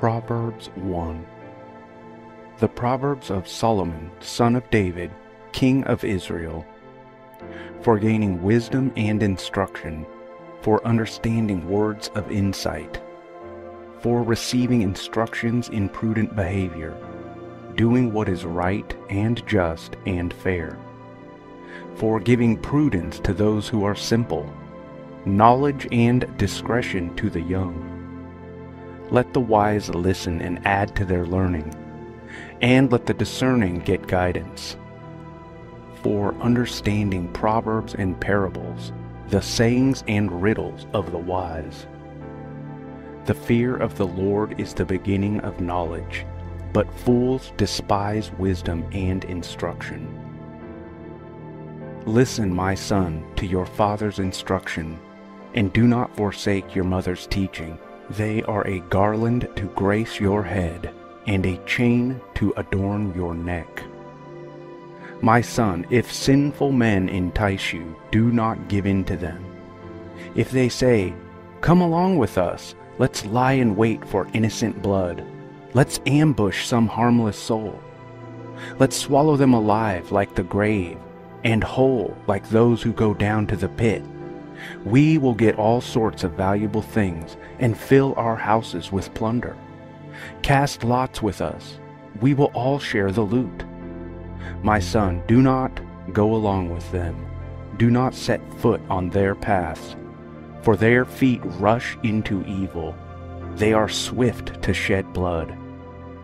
Proverbs 1 The Proverbs of Solomon, son of David, king of Israel, for gaining wisdom and instruction, for understanding words of insight, for receiving instructions in prudent behavior, doing what is right and just and fair, for giving prudence to those who are simple, knowledge and discretion to the young. Let the wise listen and add to their learning, and let the discerning get guidance. For understanding proverbs and parables, the sayings and riddles of the wise. The fear of the Lord is the beginning of knowledge, but fools despise wisdom and instruction. Listen, my son, to your father's instruction, and do not forsake your mother's teaching. They are a garland to grace your head, and a chain to adorn your neck. My son, if sinful men entice you, do not give in to them. If they say, Come along with us, let's lie in wait for innocent blood, let's ambush some harmless soul, let's swallow them alive like the grave, and whole like those who go down to the pit. We will get all sorts of valuable things and fill our houses with plunder. Cast lots with us. We will all share the loot. My son, do not go along with them. Do not set foot on their paths, for their feet rush into evil. They are swift to shed blood.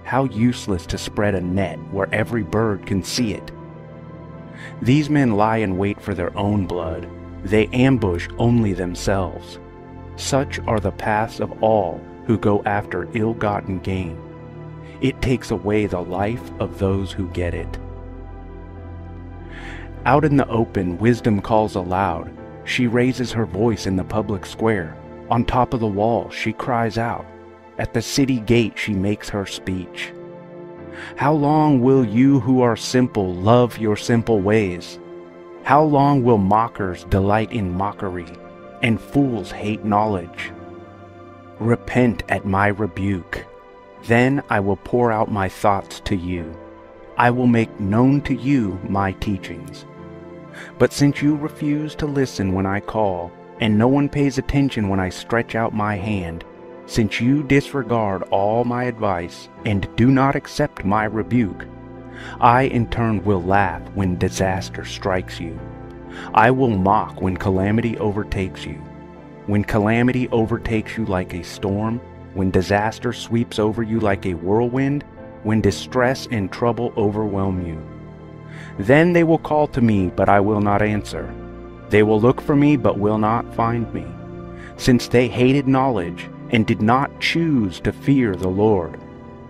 How useless to spread a net where every bird can see it. These men lie in wait for their own blood they ambush only themselves. Such are the paths of all who go after ill-gotten gain. It takes away the life of those who get it. Out in the open, wisdom calls aloud. She raises her voice in the public square. On top of the wall, she cries out. At the city gate, she makes her speech. How long will you who are simple love your simple ways? How long will mockers delight in mockery, and fools hate knowledge? Repent at my rebuke. Then I will pour out my thoughts to you. I will make known to you my teachings. But since you refuse to listen when I call, and no one pays attention when I stretch out my hand, since you disregard all my advice and do not accept my rebuke, I in turn will laugh when disaster strikes you. I will mock when calamity overtakes you. When calamity overtakes you like a storm, when disaster sweeps over you like a whirlwind, when distress and trouble overwhelm you. Then they will call to me, but I will not answer. They will look for me, but will not find me. Since they hated knowledge and did not choose to fear the Lord,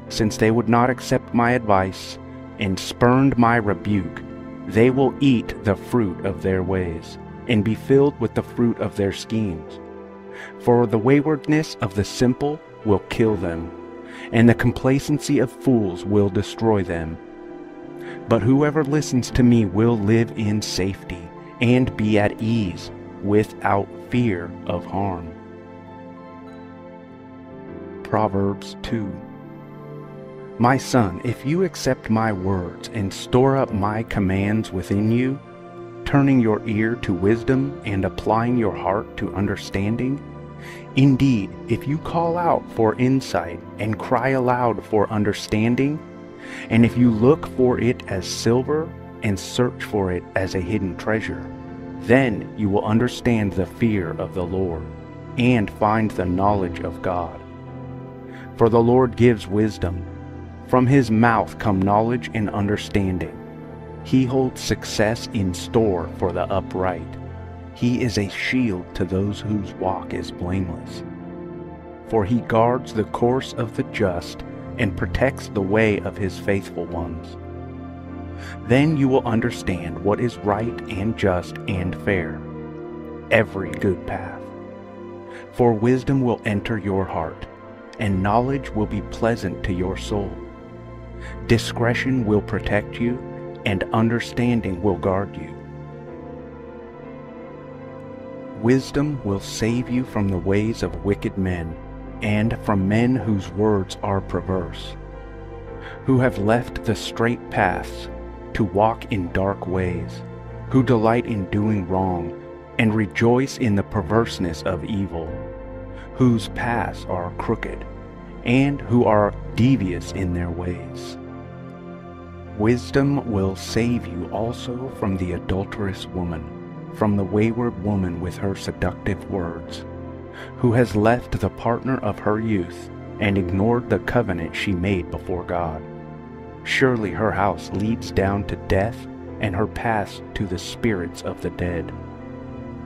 since they would not accept my advice, and spurned my rebuke, they will eat the fruit of their ways, and be filled with the fruit of their schemes. For the waywardness of the simple will kill them, and the complacency of fools will destroy them. But whoever listens to me will live in safety, and be at ease, without fear of harm. Proverbs 2 my son, if you accept my words and store up my commands within you, turning your ear to wisdom and applying your heart to understanding, indeed, if you call out for insight and cry aloud for understanding, and if you look for it as silver and search for it as a hidden treasure, then you will understand the fear of the Lord and find the knowledge of God. For the Lord gives wisdom from his mouth come knowledge and understanding. He holds success in store for the upright. He is a shield to those whose walk is blameless. For he guards the course of the just and protects the way of his faithful ones. Then you will understand what is right and just and fair, every good path. For wisdom will enter your heart, and knowledge will be pleasant to your soul. Discretion will protect you, and understanding will guard you. Wisdom will save you from the ways of wicked men, and from men whose words are perverse, who have left the straight paths to walk in dark ways, who delight in doing wrong and rejoice in the perverseness of evil, whose paths are crooked, and who are devious in their ways. Wisdom will save you also from the adulterous woman, from the wayward woman with her seductive words, who has left the partner of her youth and ignored the covenant she made before God. Surely her house leads down to death and her paths to the spirits of the dead.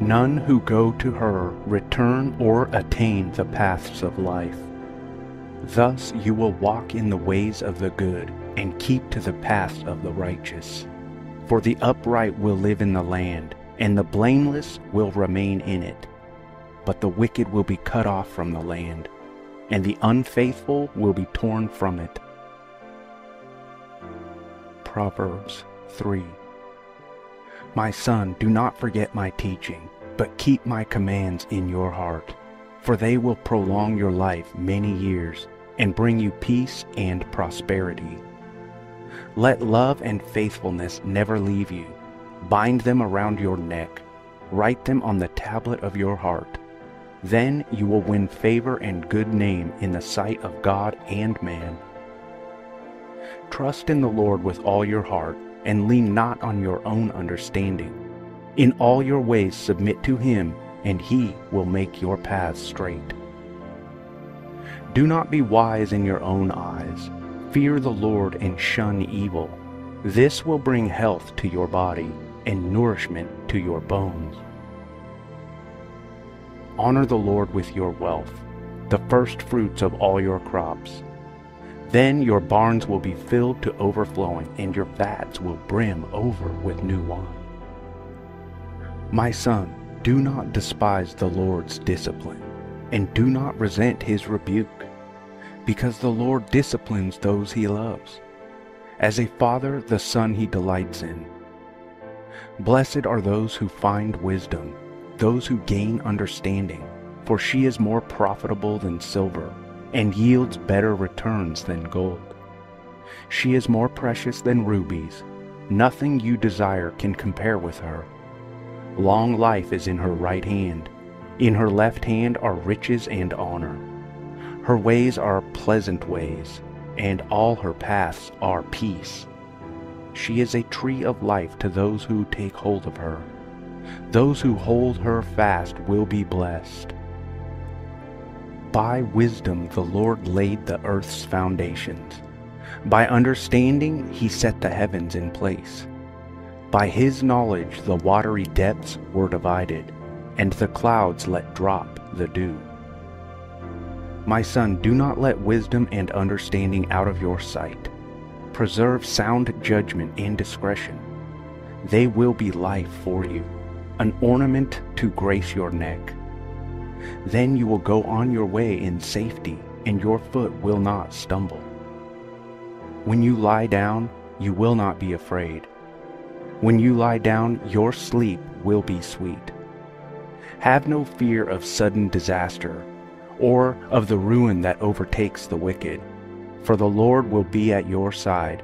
None who go to her return or attain the paths of life. Thus you will walk in the ways of the good and keep to the paths of the righteous. For the upright will live in the land, and the blameless will remain in it. But the wicked will be cut off from the land, and the unfaithful will be torn from it. Proverbs 3 My son, do not forget my teaching, but keep my commands in your heart, for they will prolong your life many years and bring you peace and prosperity. Let love and faithfulness never leave you. Bind them around your neck. Write them on the tablet of your heart. Then you will win favor and good name in the sight of God and man. Trust in the Lord with all your heart, and lean not on your own understanding. In all your ways submit to him, and he will make your paths straight. Do not be wise in your own eyes. Fear the Lord and shun evil. This will bring health to your body and nourishment to your bones. Honor the Lord with your wealth, the first fruits of all your crops. Then your barns will be filled to overflowing, and your vats will brim over with new wine. My son, do not despise the Lord's discipline, and do not resent his rebuke, because the Lord disciplines those he loves. As a father, the son he delights in. Blessed are those who find wisdom, those who gain understanding, for she is more profitable than silver and yields better returns than gold. She is more precious than rubies. Nothing you desire can compare with her. Long life is in her right hand. In her left hand are riches and honor. Her ways are pleasant ways, and all her paths are peace. She is a tree of life to those who take hold of her. Those who hold her fast will be blessed. By wisdom the Lord laid the earth's foundations. By understanding he set the heavens in place. By his knowledge the watery depths were divided, and the clouds let drop the dew. My son, do not let wisdom and understanding out of your sight. Preserve sound judgment and discretion. They will be life for you, an ornament to grace your neck. Then you will go on your way in safety, and your foot will not stumble. When you lie down, you will not be afraid. When you lie down, your sleep will be sweet. Have no fear of sudden disaster, or of the ruin that overtakes the wicked, for the Lord will be at your side,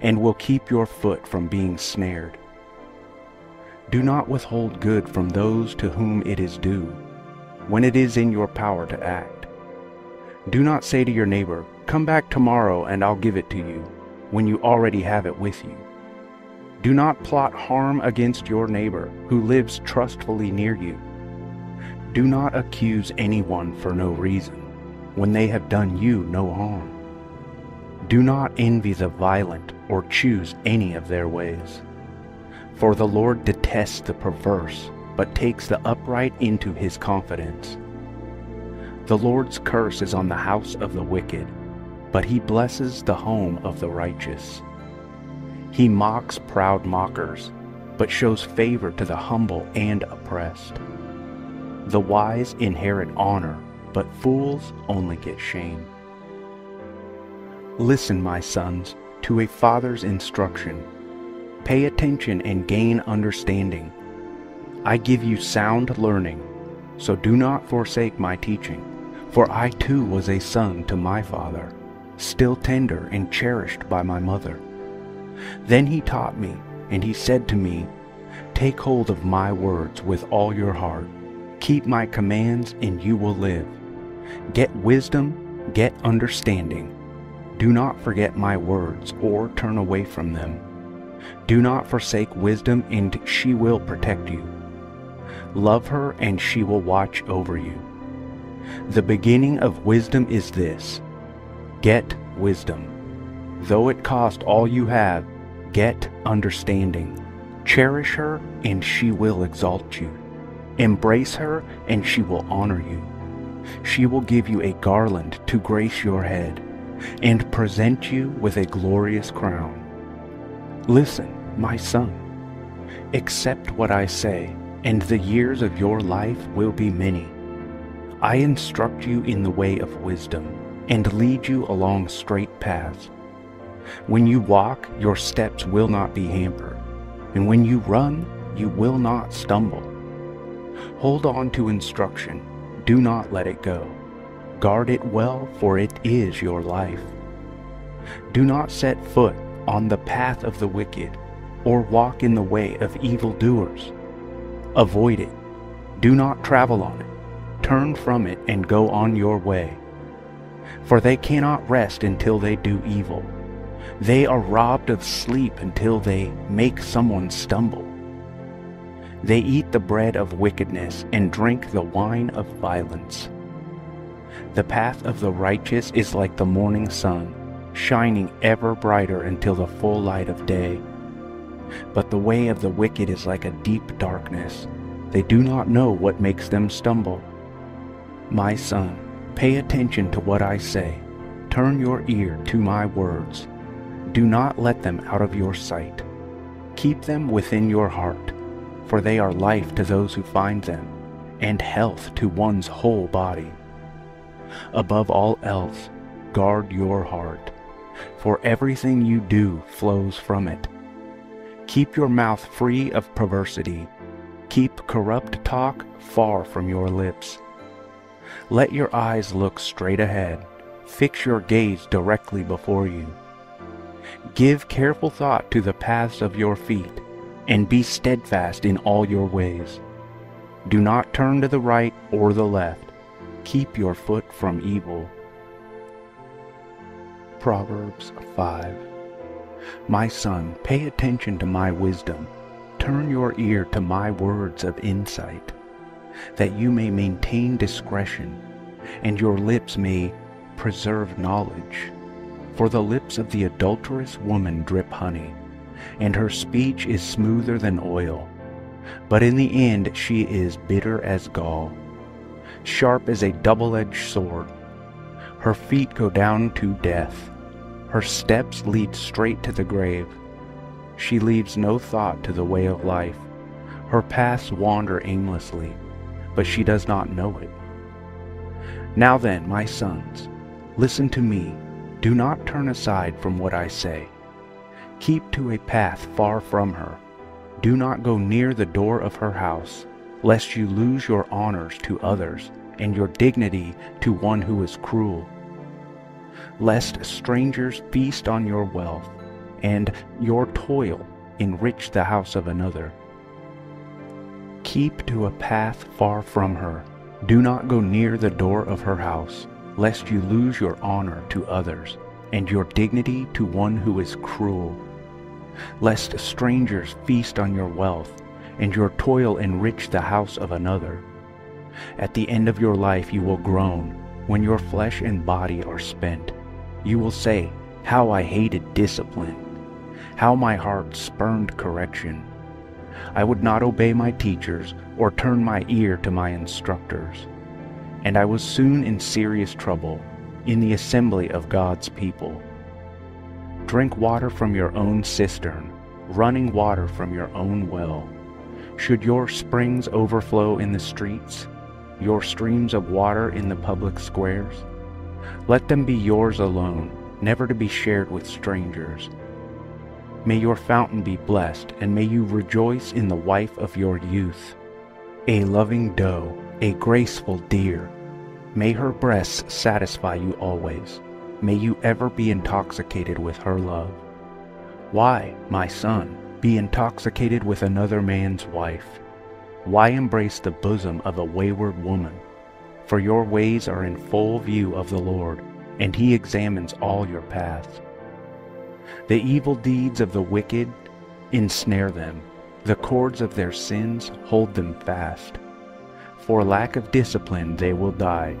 and will keep your foot from being snared. Do not withhold good from those to whom it is due when it is in your power to act. Do not say to your neighbor, Come back tomorrow and I'll give it to you, when you already have it with you. Do not plot harm against your neighbor who lives trustfully near you. Do not accuse anyone for no reason, when they have done you no harm. Do not envy the violent or choose any of their ways. For the Lord detests the perverse but takes the upright into his confidence. The Lord's curse is on the house of the wicked, but he blesses the home of the righteous. He mocks proud mockers, but shows favor to the humble and oppressed. The wise inherit honor, but fools only get shame. Listen, my sons, to a father's instruction. Pay attention and gain understanding I give you sound learning, so do not forsake my teaching, For I too was a son to my father, still tender and cherished by my mother. Then he taught me, and he said to me, Take hold of my words with all your heart. Keep my commands, and you will live. Get wisdom, get understanding. Do not forget my words or turn away from them. Do not forsake wisdom, and she will protect you. Love her, and she will watch over you. The beginning of wisdom is this get wisdom. Though it cost all you have, get understanding. Cherish her, and she will exalt you. Embrace her, and she will honor you. She will give you a garland to grace your head, and present you with a glorious crown. Listen, my son. Accept what I say, and the years of your life will be many. I instruct you in the way of wisdom, and lead you along straight paths. When you walk, your steps will not be hampered, and when you run, you will not stumble. Hold on to instruction, do not let it go. Guard it well, for it is your life. Do not set foot on the path of the wicked, or walk in the way of evildoers. Avoid it. Do not travel on it. Turn from it and go on your way. For they cannot rest until they do evil. They are robbed of sleep until they make someone stumble. They eat the bread of wickedness and drink the wine of violence. The path of the righteous is like the morning sun, shining ever brighter until the full light of day. But the way of the wicked is like a deep darkness. They do not know what makes them stumble. My son, pay attention to what I say. Turn your ear to my words. Do not let them out of your sight. Keep them within your heart, for they are life to those who find them, and health to one's whole body. Above all else, guard your heart, for everything you do flows from it. Keep your mouth free of perversity. Keep corrupt talk far from your lips. Let your eyes look straight ahead. Fix your gaze directly before you. Give careful thought to the paths of your feet, and be steadfast in all your ways. Do not turn to the right or the left. Keep your foot from evil. Proverbs 5 My son, pay attention to my wisdom. Turn your ear to my words of insight, that you may maintain discretion, and your lips may preserve knowledge. For the lips of the adulterous woman drip honey, and her speech is smoother than oil. But in the end she is bitter as gall, sharp as a double-edged sword. Her feet go down to death. Her steps lead straight to the grave. She leaves no thought to the way of life. Her paths wander aimlessly, but she does not know it. Now then, my sons, listen to me do not turn aside from what I say. Keep to a path far from her. Do not go near the door of her house, lest you lose your honors to others and your dignity to one who is cruel. Lest strangers feast on your wealth, and your toil enrich the house of another. Keep to a path far from her. Do not go near the door of her house lest you lose your honor to others, and your dignity to one who is cruel. Lest strangers feast on your wealth, and your toil enrich the house of another. At the end of your life you will groan, when your flesh and body are spent. You will say, How I hated discipline! How my heart spurned correction! I would not obey my teachers, or turn my ear to my instructors and I was soon in serious trouble in the assembly of God's people. Drink water from your own cistern, running water from your own well. Should your springs overflow in the streets, your streams of water in the public squares? Let them be yours alone, never to be shared with strangers. May your fountain be blessed, and may you rejoice in the wife of your youth, a loving doe, a graceful deer, May her breasts satisfy you always. May you ever be intoxicated with her love. Why, my son, be intoxicated with another man's wife? Why embrace the bosom of a wayward woman? For your ways are in full view of the Lord, and he examines all your paths. The evil deeds of the wicked ensnare them, the cords of their sins hold them fast. For lack of discipline they will die,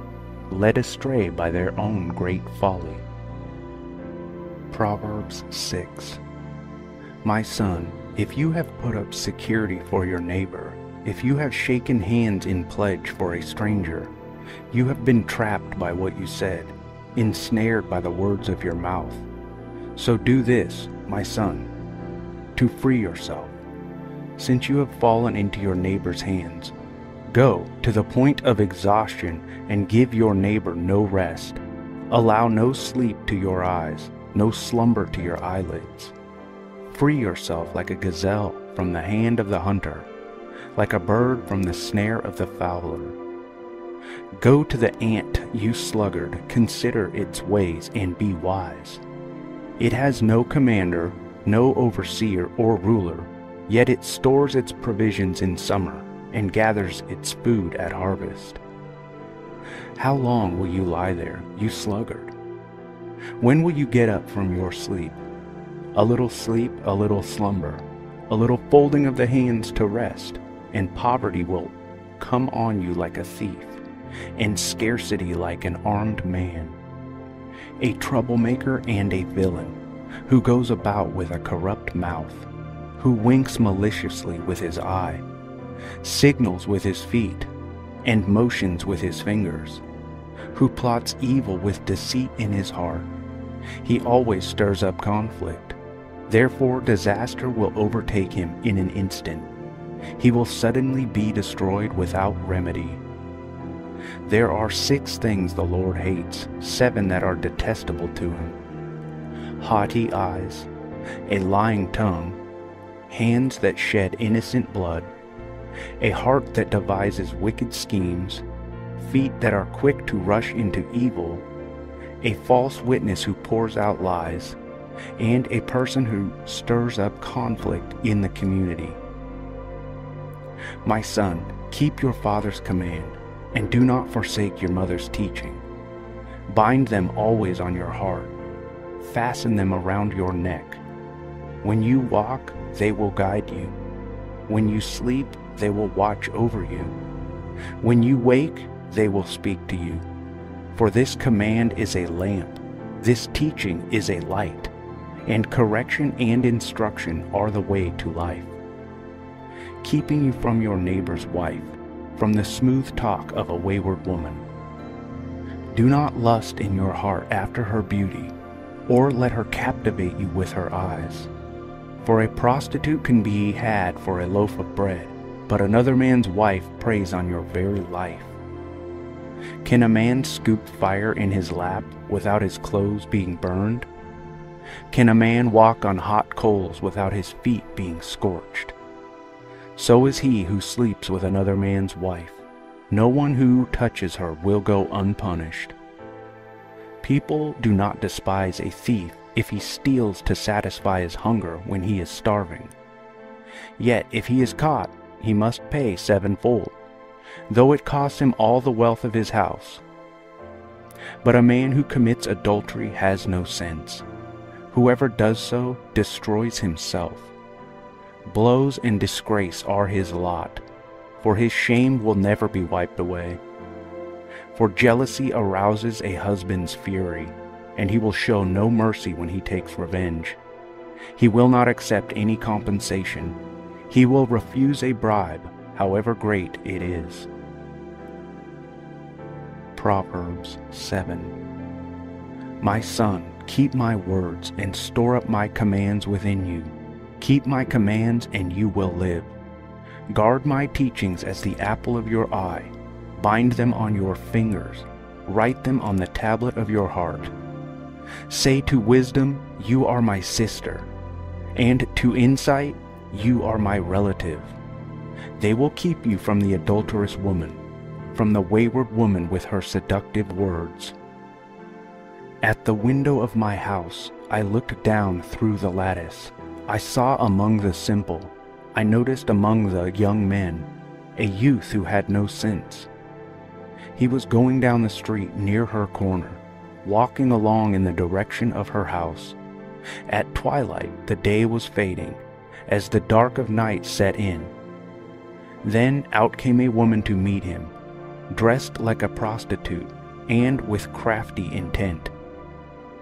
led astray by their own great folly. Proverbs 6 My son, if you have put up security for your neighbor, if you have shaken hands in pledge for a stranger, you have been trapped by what you said, ensnared by the words of your mouth. So do this, my son, to free yourself. Since you have fallen into your neighbor's hands, go to the point of exhaustion and give your neighbor no rest. Allow no sleep to your eyes, no slumber to your eyelids. Free yourself like a gazelle from the hand of the hunter, like a bird from the snare of the fowler. Go to the ant, you sluggard, consider its ways and be wise. It has no commander, no overseer or ruler, yet it stores its provisions in summer and gathers its food at harvest. How long will you lie there, you sluggard? When will you get up from your sleep? A little sleep, a little slumber, a little folding of the hands to rest, and poverty will come on you like a thief, and scarcity like an armed man. A troublemaker and a villain, who goes about with a corrupt mouth, who winks maliciously with his eye, signals with his feet, and motions with his fingers who plots evil with deceit in his heart. He always stirs up conflict. Therefore disaster will overtake him in an instant. He will suddenly be destroyed without remedy. There are six things the Lord hates, seven that are detestable to him. Haughty eyes, a lying tongue, hands that shed innocent blood, a heart that devises wicked schemes, feet that are quick to rush into evil, a false witness who pours out lies, and a person who stirs up conflict in the community. My son, keep your father's command, and do not forsake your mother's teaching. Bind them always on your heart, fasten them around your neck. When you walk, they will guide you. When you sleep, they will watch over you. When you wake, they will speak to you. For this command is a lamp, this teaching is a light, and correction and instruction are the way to life. Keeping you from your neighbor's wife, from the smooth talk of a wayward woman. Do not lust in your heart after her beauty, or let her captivate you with her eyes. For a prostitute can be had for a loaf of bread, but another man's wife preys on your very life. Can a man scoop fire in his lap without his clothes being burned? Can a man walk on hot coals without his feet being scorched? So is he who sleeps with another man's wife. No one who touches her will go unpunished. People do not despise a thief if he steals to satisfy his hunger when he is starving. Yet if he is caught, he must pay sevenfold though it cost him all the wealth of his house. But a man who commits adultery has no sense. Whoever does so destroys himself. Blows and disgrace are his lot, for his shame will never be wiped away. For jealousy arouses a husband's fury, and he will show no mercy when he takes revenge. He will not accept any compensation. He will refuse a bribe however great it is. Proverbs 7 My son, keep my words and store up my commands within you. Keep my commands and you will live. Guard my teachings as the apple of your eye. Bind them on your fingers. Write them on the tablet of your heart. Say to wisdom, You are my sister, and to insight, You are my relative. They will keep you from the adulterous woman, from the wayward woman with her seductive words. At the window of my house, I looked down through the lattice. I saw among the simple, I noticed among the young men, a youth who had no sense. He was going down the street near her corner, walking along in the direction of her house. At twilight, the day was fading, as the dark of night set in. Then out came a woman to meet him, dressed like a prostitute and with crafty intent.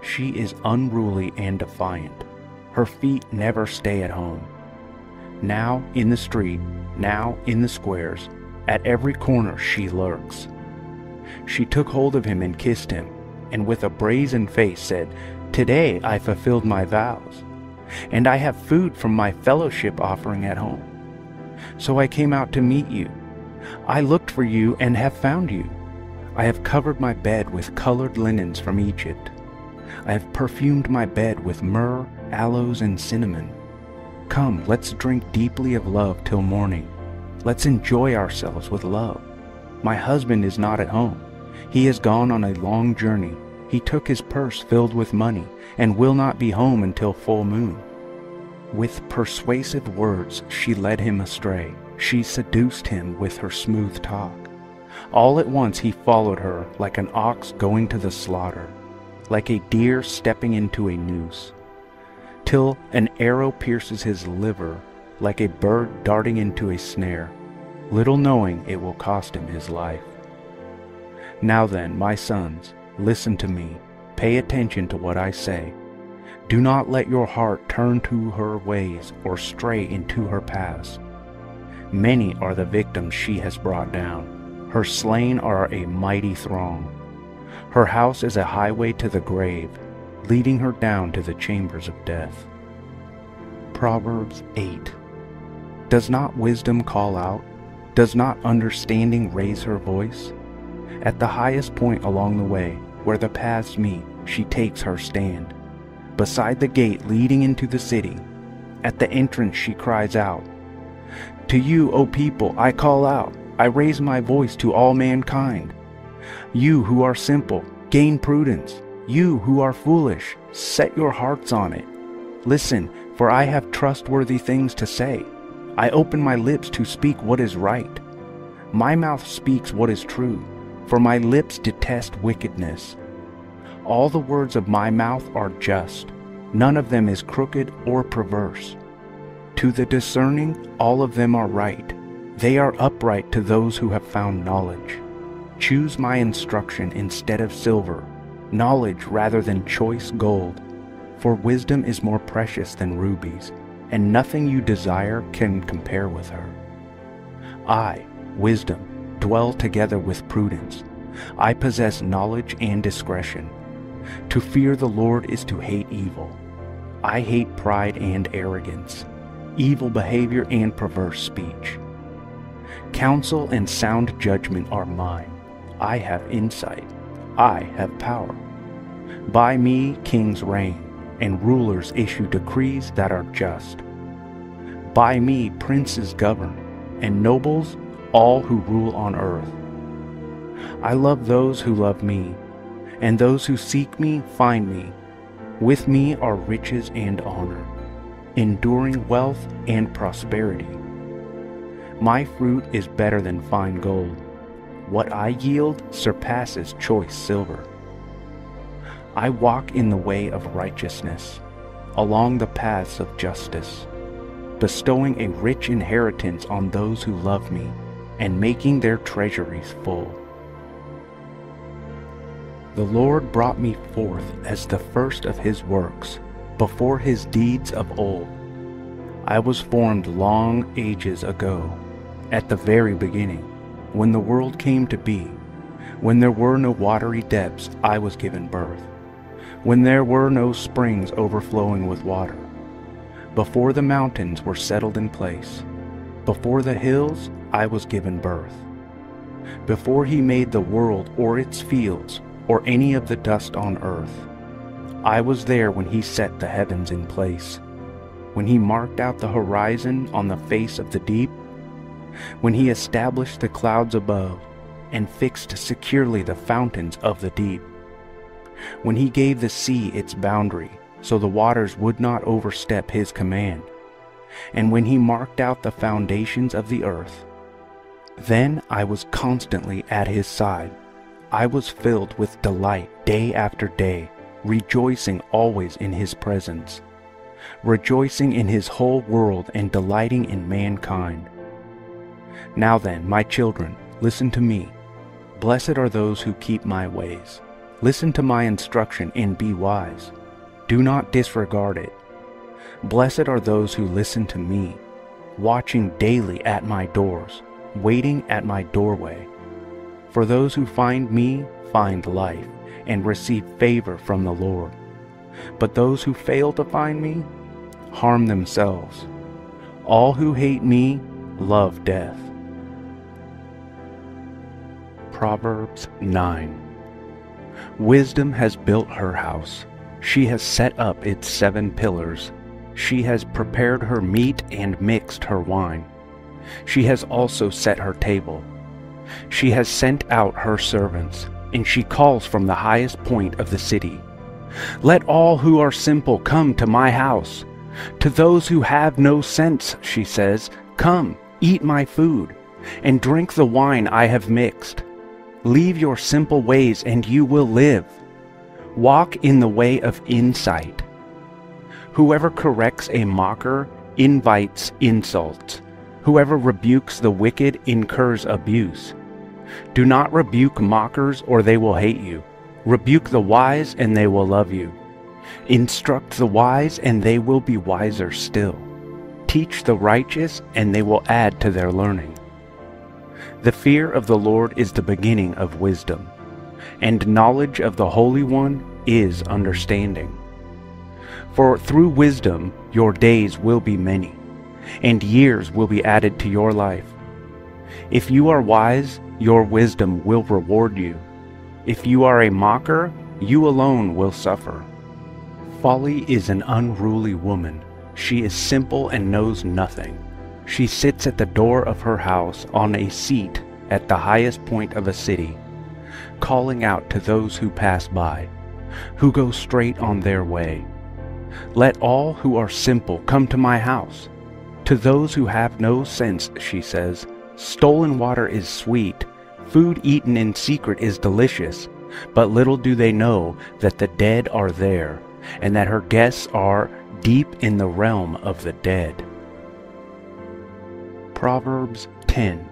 She is unruly and defiant. Her feet never stay at home. Now in the street, now in the squares, at every corner she lurks. She took hold of him and kissed him, and with a brazen face said, Today I fulfilled my vows, and I have food from my fellowship offering at home. So I came out to meet you. I looked for you and have found you. I have covered my bed with colored linens from Egypt. I have perfumed my bed with myrrh, aloes, and cinnamon. Come, let's drink deeply of love till morning. Let's enjoy ourselves with love. My husband is not at home. He has gone on a long journey. He took his purse filled with money and will not be home until full moon. With persuasive words she led him astray. She seduced him with her smooth talk. All at once he followed her like an ox going to the slaughter, like a deer stepping into a noose, till an arrow pierces his liver, like a bird darting into a snare, little knowing it will cost him his life. Now then, my sons, listen to me, pay attention to what I say. Do not let your heart turn to her ways or stray into her paths. Many are the victims she has brought down. Her slain are a mighty throng. Her house is a highway to the grave, leading her down to the chambers of death. Proverbs 8 Does not wisdom call out? Does not understanding raise her voice? At the highest point along the way, where the paths meet, she takes her stand. Beside the gate leading into the city, at the entrance she cries out, To you, O people, I call out, I raise my voice to all mankind. You who are simple, gain prudence. You who are foolish, set your hearts on it. Listen, for I have trustworthy things to say. I open my lips to speak what is right. My mouth speaks what is true for my lips detest wickedness. All the words of my mouth are just, none of them is crooked or perverse. To the discerning, all of them are right. They are upright to those who have found knowledge. Choose my instruction instead of silver, knowledge rather than choice gold. For wisdom is more precious than rubies, and nothing you desire can compare with her. I, wisdom, dwell together with prudence. I possess knowledge and discretion. To fear the Lord is to hate evil. I hate pride and arrogance, evil behavior and perverse speech. Counsel and sound judgment are mine. I have insight. I have power. By me kings reign, and rulers issue decrees that are just. By me princes govern, and nobles all who rule on earth. I love those who love me, and those who seek me find me. With me are riches and honor, enduring wealth and prosperity. My fruit is better than fine gold. What I yield surpasses choice silver. I walk in the way of righteousness, along the paths of justice, bestowing a rich inheritance on those who love me and making their treasuries full. The Lord brought me forth as the first of his works, before his deeds of old. I was formed long ages ago, at the very beginning, when the world came to be. When there were no watery depths, I was given birth. When there were no springs overflowing with water. Before the mountains were settled in place. Before the hills, I was given birth. Before he made the world or its fields or any of the dust on earth, I was there when he set the heavens in place, when he marked out the horizon on the face of the deep, when he established the clouds above, and fixed securely the fountains of the deep. When he gave the sea its boundary, so the waters would not overstep his command, and when he marked out the foundations of the earth, then I was constantly at his side. I was filled with delight day after day, rejoicing always in his presence, rejoicing in his whole world and delighting in mankind. Now then, my children, listen to me. Blessed are those who keep my ways. Listen to my instruction and be wise. Do not disregard it. Blessed are those who listen to me, watching daily at my doors, waiting at my doorway. For those who find me find life and receive favor from the Lord. But those who fail to find me harm themselves. All who hate me love death. Proverbs 9 Wisdom has built her house. She has set up its seven pillars. She has prepared her meat and mixed her wine. She has also set her table. She has sent out her servants, and she calls from the highest point of the city. Let all who are simple come to my house. To those who have no sense, she says, Come, eat my food, and drink the wine I have mixed. Leave your simple ways, and you will live. Walk in the way of insight. Whoever corrects a mocker invites insults. Whoever rebukes the wicked incurs abuse. Do not rebuke mockers, or they will hate you. Rebuke the wise, and they will love you. Instruct the wise, and they will be wiser still. Teach the righteous, and they will add to their learning. The fear of the Lord is the beginning of wisdom, and knowledge of the Holy One is understanding. For through wisdom your days will be many, and years will be added to your life. If you are wise, your wisdom will reward you. If you are a mocker, you alone will suffer. Folly is an unruly woman. She is simple and knows nothing. She sits at the door of her house on a seat at the highest point of a city, calling out to those who pass by, who go straight on their way. Let all who are simple come to my house. To those who have no sense, she says, stolen water is sweet, food eaten in secret is delicious, but little do they know that the dead are there, and that her guests are deep in the realm of the dead. Proverbs 10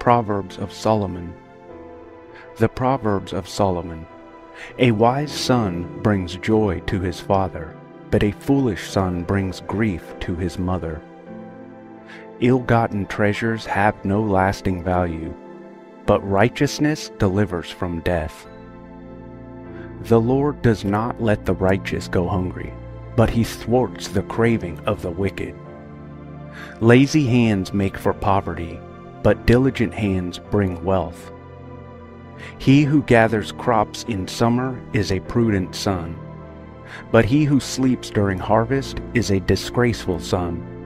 Proverbs of Solomon. The Proverbs of Solomon. A wise son brings joy to his father, but a foolish son brings grief to his mother. Ill-gotten treasures have no lasting value, but righteousness delivers from death. The Lord does not let the righteous go hungry, but he thwarts the craving of the wicked. Lazy hands make for poverty, but diligent hands bring wealth. He who gathers crops in summer is a prudent son, but he who sleeps during harvest is a disgraceful son.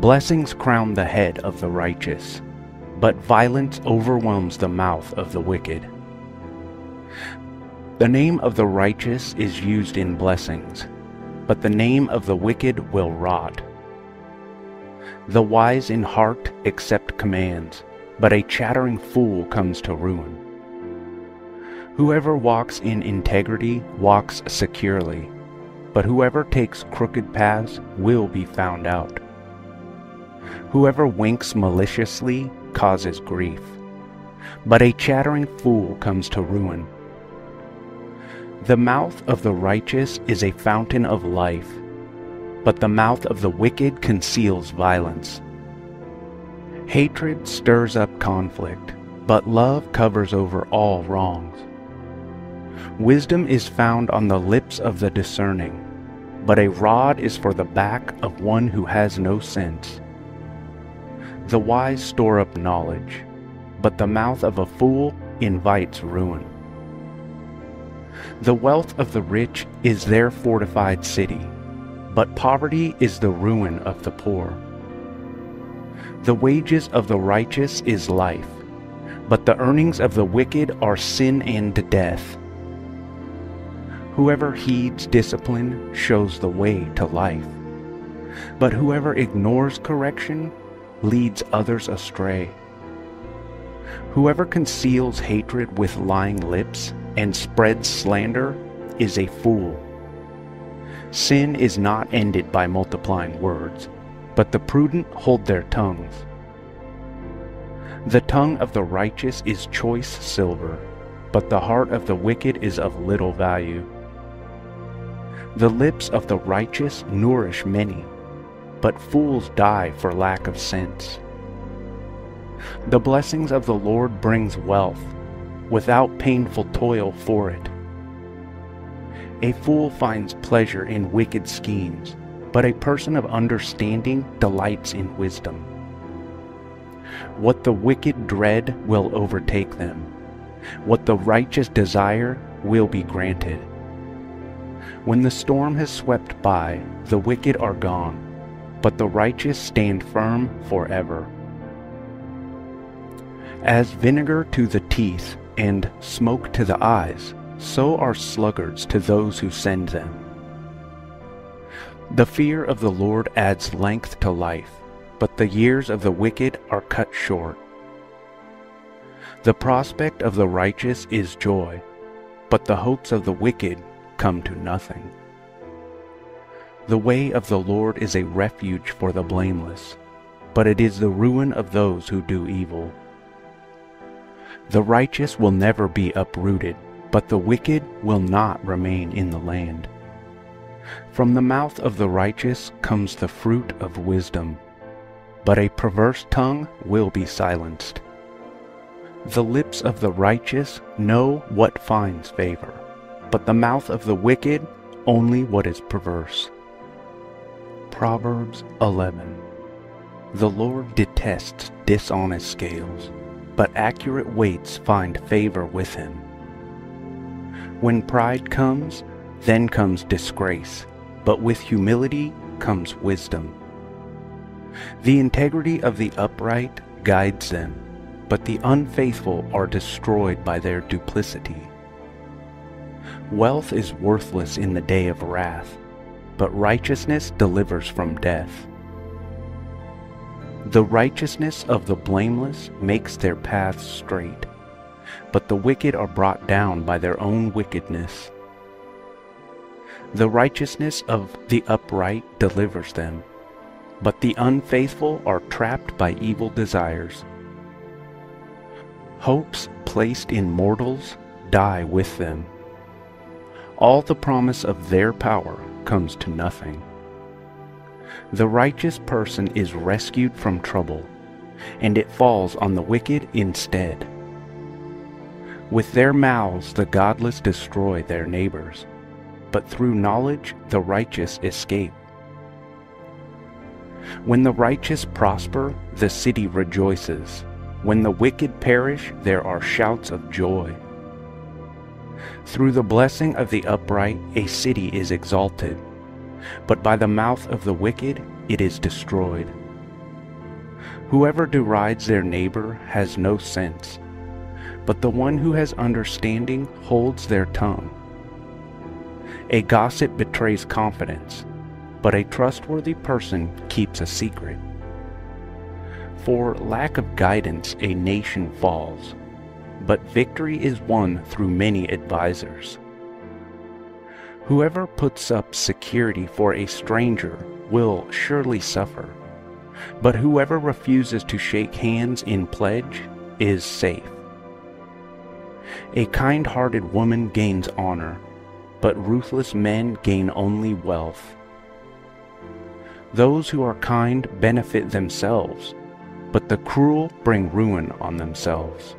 Blessings crown the head of the righteous, but violence overwhelms the mouth of the wicked. The name of the righteous is used in blessings, but the name of the wicked will rot. The wise in heart accept commands, but a chattering fool comes to ruin. Whoever walks in integrity walks securely, but whoever takes crooked paths will be found out. Whoever winks maliciously causes grief, but a chattering fool comes to ruin. The mouth of the righteous is a fountain of life, but the mouth of the wicked conceals violence. Hatred stirs up conflict, but love covers over all wrongs. Wisdom is found on the lips of the discerning, but a rod is for the back of one who has no sense. The wise store up knowledge, but the mouth of a fool invites ruin. The wealth of the rich is their fortified city, but poverty is the ruin of the poor. The wages of the righteous is life, but the earnings of the wicked are sin and death. Whoever heeds discipline shows the way to life, but whoever ignores correction leads others astray. Whoever conceals hatred with lying lips and spreads slander is a fool. Sin is not ended by multiplying words, but the prudent hold their tongues. The tongue of the righteous is choice silver, but the heart of the wicked is of little value. The lips of the righteous nourish many, but fools die for lack of sense. The blessings of the Lord brings wealth, without painful toil for it. A fool finds pleasure in wicked schemes, but a person of understanding delights in wisdom. What the wicked dread will overtake them. What the righteous desire will be granted. When the storm has swept by, the wicked are gone, but the righteous stand firm forever. As vinegar to the teeth and smoke to the eyes, so are sluggards to those who send them. The fear of the Lord adds length to life, but the years of the wicked are cut short. The prospect of the righteous is joy, but the hopes of the wicked come to nothing. The way of the Lord is a refuge for the blameless, but it is the ruin of those who do evil. The righteous will never be uprooted, but the wicked will not remain in the land. From the mouth of the righteous comes the fruit of wisdom, but a perverse tongue will be silenced. The lips of the righteous know what finds favor but the mouth of the wicked only what is perverse. Proverbs 11 The Lord detests dishonest scales, but accurate weights find favor with him. When pride comes, then comes disgrace, but with humility comes wisdom. The integrity of the upright guides them, but the unfaithful are destroyed by their duplicity. Wealth is worthless in the day of wrath, but righteousness delivers from death. The righteousness of the blameless makes their paths straight, but the wicked are brought down by their own wickedness. The righteousness of the upright delivers them, but the unfaithful are trapped by evil desires. Hopes placed in mortals die with them all the promise of their power comes to nothing. The righteous person is rescued from trouble, and it falls on the wicked instead. With their mouths the godless destroy their neighbors, but through knowledge the righteous escape. When the righteous prosper, the city rejoices. When the wicked perish, there are shouts of joy. Through the blessing of the upright a city is exalted, but by the mouth of the wicked it is destroyed. Whoever derides their neighbor has no sense, but the one who has understanding holds their tongue. A gossip betrays confidence, but a trustworthy person keeps a secret. For lack of guidance a nation falls but victory is won through many advisers. Whoever puts up security for a stranger will surely suffer, but whoever refuses to shake hands in pledge is safe. A kind-hearted woman gains honor, but ruthless men gain only wealth. Those who are kind benefit themselves, but the cruel bring ruin on themselves.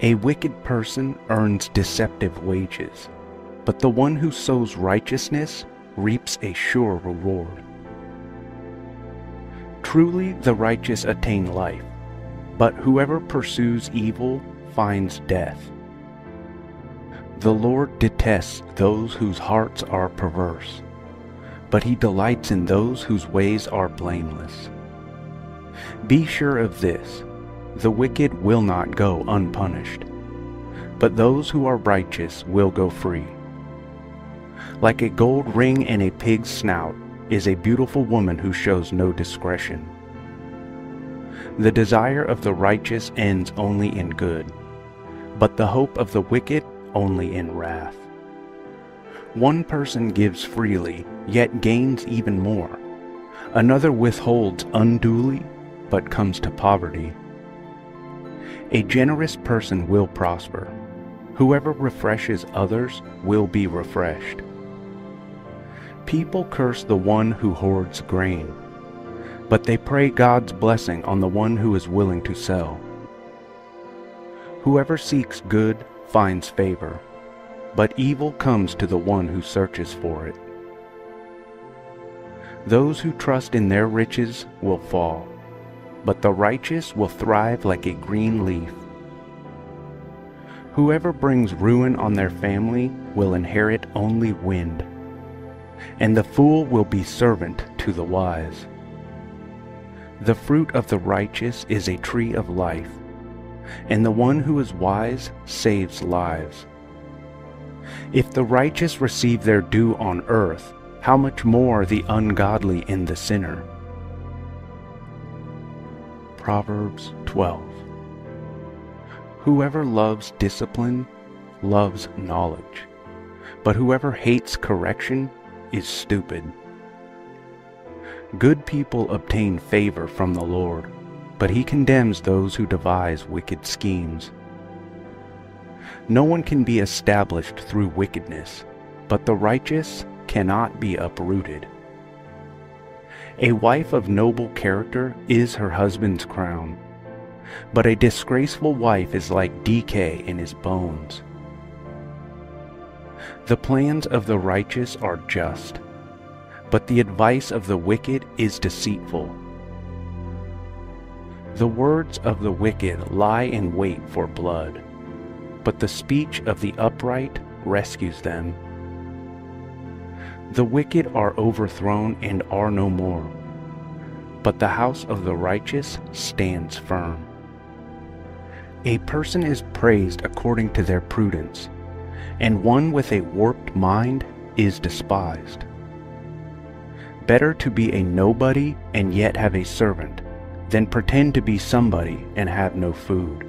A wicked person earns deceptive wages, but the one who sows righteousness reaps a sure reward. Truly the righteous attain life, but whoever pursues evil finds death. The Lord detests those whose hearts are perverse, but he delights in those whose ways are blameless. Be sure of this The wicked will not go unpunished, but those who are righteous will go free. Like a gold ring in a pig's snout is a beautiful woman who shows no discretion. The desire of the righteous ends only in good, but the hope of the wicked only in wrath. One person gives freely, yet gains even more. Another withholds unduly, but comes to poverty. A generous person will prosper. Whoever refreshes others will be refreshed. People curse the one who hoards grain, but they pray God's blessing on the one who is willing to sell. Whoever seeks good finds favor, but evil comes to the one who searches for it. Those who trust in their riches will fall, but the righteous will thrive like a green leaf. Whoever brings ruin on their family will inherit only wind and the fool will be servant to the wise. The fruit of the righteous is a tree of life, and the one who is wise saves lives. If the righteous receive their due on earth, how much more the ungodly and the sinner? Proverbs 12 Whoever loves discipline loves knowledge, but whoever hates correction is stupid. Good people obtain favor from the Lord, but he condemns those who devise wicked schemes. No one can be established through wickedness, but the righteous cannot be uprooted. A wife of noble character is her husband's crown, but a disgraceful wife is like decay in his bones. The plans of the righteous are just, but the advice of the wicked is deceitful. The words of the wicked lie in wait for blood, but the speech of the upright rescues them. The wicked are overthrown and are no more, but the house of the righteous stands firm. A person is praised according to their prudence, and one with a warped mind is despised. Better to be a nobody and yet have a servant than pretend to be somebody and have no food.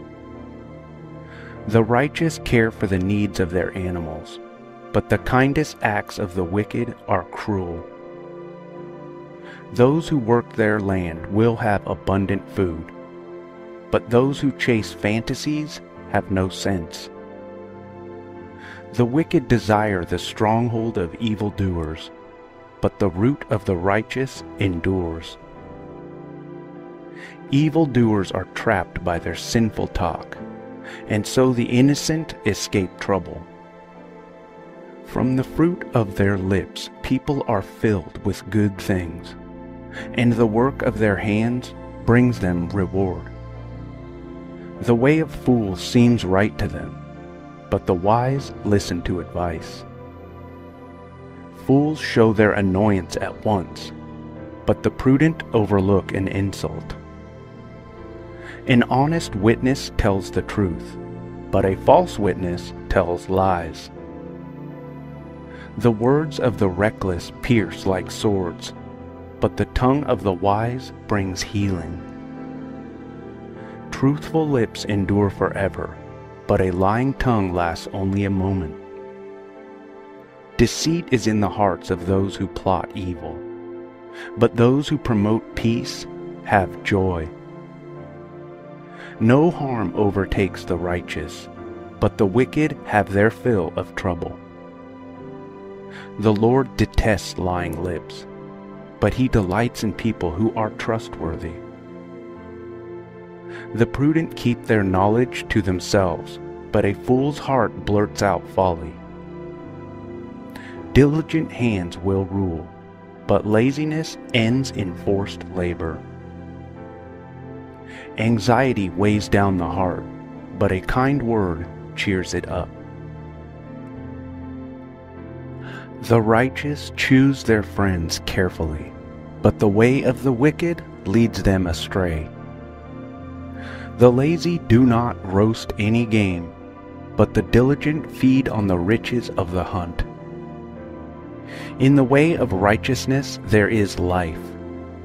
The righteous care for the needs of their animals, but the kindest acts of the wicked are cruel. Those who work their land will have abundant food, but those who chase fantasies have no sense. The wicked desire the stronghold of evildoers, but the root of the righteous endures. Evildoers are trapped by their sinful talk, and so the innocent escape trouble. From the fruit of their lips people are filled with good things, and the work of their hands brings them reward. The way of fools seems right to them, but the wise listen to advice. Fools show their annoyance at once, but the prudent overlook an insult. An honest witness tells the truth, but a false witness tells lies. The words of the reckless pierce like swords, but the tongue of the wise brings healing. Truthful lips endure forever, but a lying tongue lasts only a moment. Deceit is in the hearts of those who plot evil, but those who promote peace have joy. No harm overtakes the righteous, but the wicked have their fill of trouble. The Lord detests lying lips, but he delights in people who are trustworthy. The prudent keep their knowledge to themselves, but a fool's heart blurts out folly. Diligent hands will rule, but laziness ends in forced labor. Anxiety weighs down the heart, but a kind word cheers it up. The righteous choose their friends carefully, but the way of the wicked leads them astray. The lazy do not roast any game, but the diligent feed on the riches of the hunt. In the way of righteousness there is life.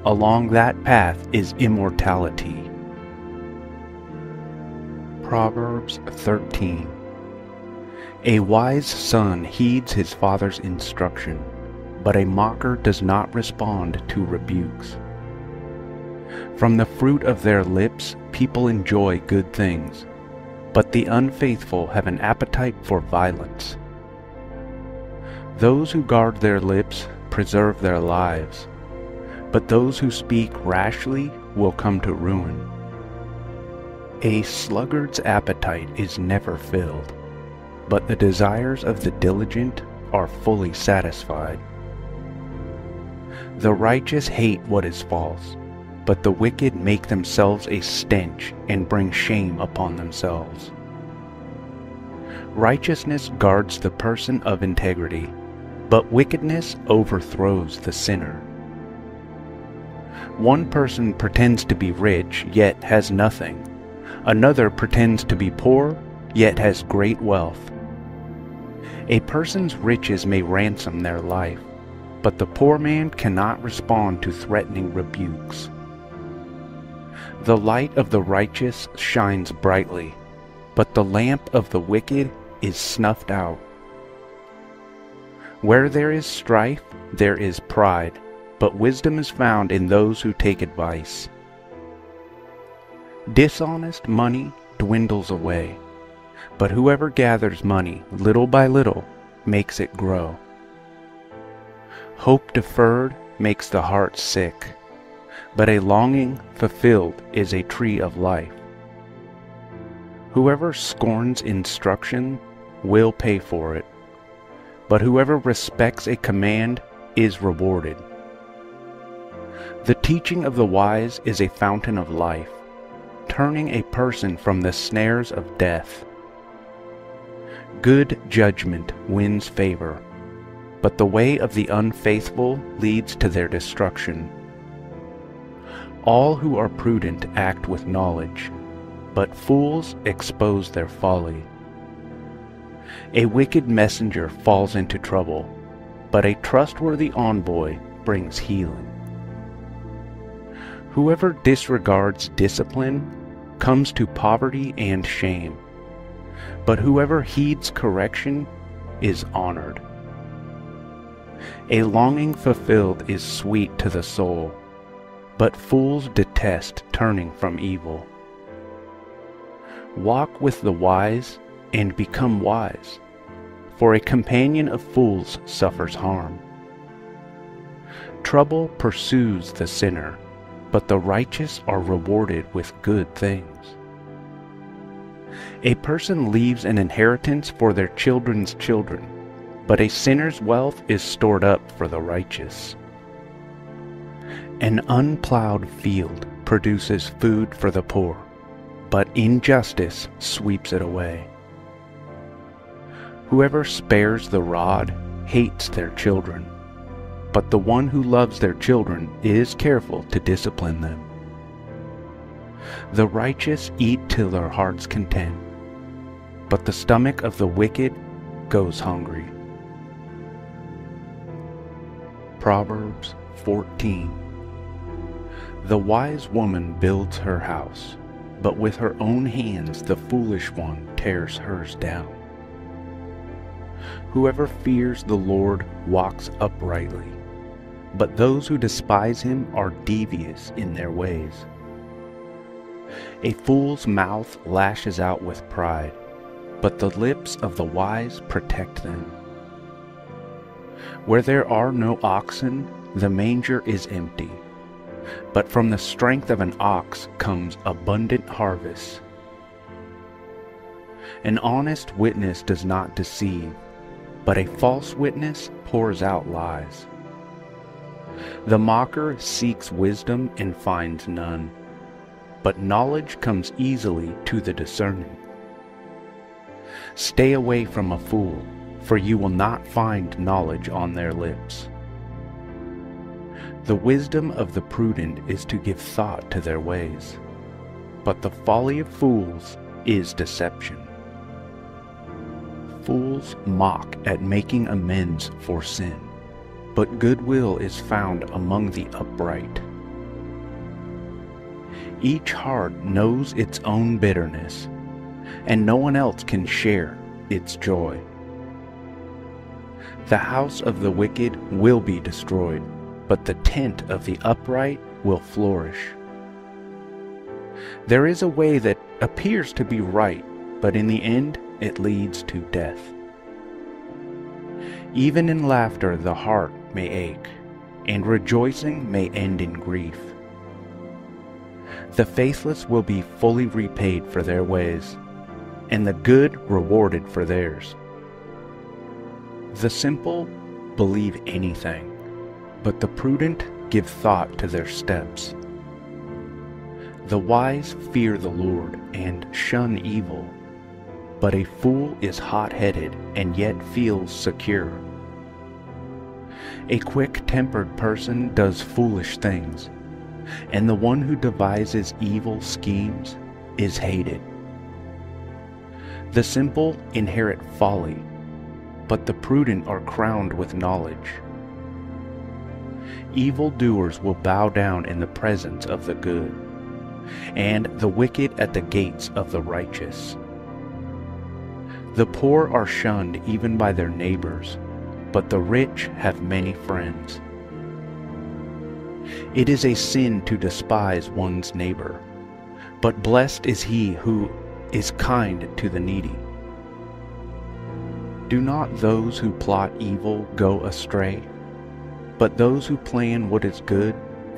Along that path is immortality. Proverbs 13 A wise son heeds his father's instruction, but a mocker does not respond to rebukes. From the fruit of their lips people enjoy good things, but the unfaithful have an appetite for violence. Those who guard their lips preserve their lives, but those who speak rashly will come to ruin. A sluggard's appetite is never filled, but the desires of the diligent are fully satisfied. The righteous hate what is false, but the wicked make themselves a stench and bring shame upon themselves. Righteousness guards the person of integrity, but wickedness overthrows the sinner. One person pretends to be rich, yet has nothing. Another pretends to be poor, yet has great wealth. A person's riches may ransom their life, but the poor man cannot respond to threatening rebukes. The light of the righteous shines brightly, but the lamp of the wicked is snuffed out. Where there is strife, there is pride, but wisdom is found in those who take advice. Dishonest money dwindles away, but whoever gathers money little by little makes it grow. Hope deferred makes the heart sick but a longing fulfilled is a tree of life. Whoever scorns instruction will pay for it, but whoever respects a command is rewarded. The teaching of the wise is a fountain of life, turning a person from the snares of death. Good judgment wins favor, but the way of the unfaithful leads to their destruction. All who are prudent act with knowledge, but fools expose their folly. A wicked messenger falls into trouble, but a trustworthy envoy brings healing. Whoever disregards discipline comes to poverty and shame, but whoever heeds correction is honored. A longing fulfilled is sweet to the soul, but fools detest turning from evil. Walk with the wise and become wise, for a companion of fools suffers harm. Trouble pursues the sinner, but the righteous are rewarded with good things. A person leaves an inheritance for their children's children, but a sinner's wealth is stored up for the righteous. An unplowed field produces food for the poor, but injustice sweeps it away. Whoever spares the rod hates their children, but the one who loves their children is careful to discipline them. The righteous eat till their heart's content, but the stomach of the wicked goes hungry. Proverbs 14 the wise woman builds her house, but with her own hands the foolish one tears hers down. Whoever fears the Lord walks uprightly, but those who despise him are devious in their ways. A fool's mouth lashes out with pride, but the lips of the wise protect them. Where there are no oxen, the manger is empty but from the strength of an ox comes abundant harvest. An honest witness does not deceive, but a false witness pours out lies. The mocker seeks wisdom and finds none, but knowledge comes easily to the discerning. Stay away from a fool, for you will not find knowledge on their lips. The wisdom of the prudent is to give thought to their ways, but the folly of fools is deception. Fools mock at making amends for sin, but goodwill is found among the upright. Each heart knows its own bitterness, and no one else can share its joy. The house of the wicked will be destroyed, but the tent of the upright will flourish. There is a way that appears to be right, but in the end it leads to death. Even in laughter the heart may ache, and rejoicing may end in grief. The faithless will be fully repaid for their ways, and the good rewarded for theirs. The simple believe anything, but the prudent give thought to their steps. The wise fear the Lord and shun evil, but a fool is hot-headed and yet feels secure. A quick-tempered person does foolish things, and the one who devises evil schemes is hated. The simple inherit folly, but the prudent are crowned with knowledge. Evil doers will bow down in the presence of the good and the wicked at the gates of the righteous. The poor are shunned even by their neighbors, but the rich have many friends. It is a sin to despise one's neighbor, but blessed is he who is kind to the needy. Do not those who plot evil go astray, but those who plan what is good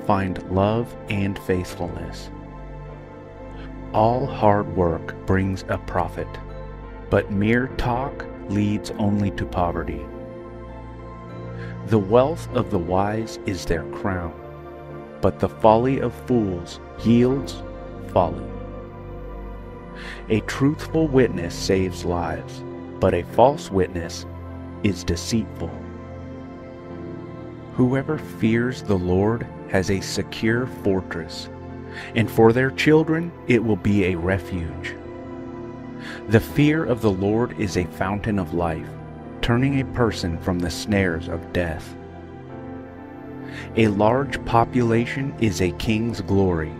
find love and faithfulness. All hard work brings a profit, but mere talk leads only to poverty. The wealth of the wise is their crown, but the folly of fools yields folly. A truthful witness saves lives, but a false witness is deceitful. Whoever fears the Lord has a secure fortress and for their children it will be a refuge. The fear of the Lord is a fountain of life, turning a person from the snares of death. A large population is a king's glory,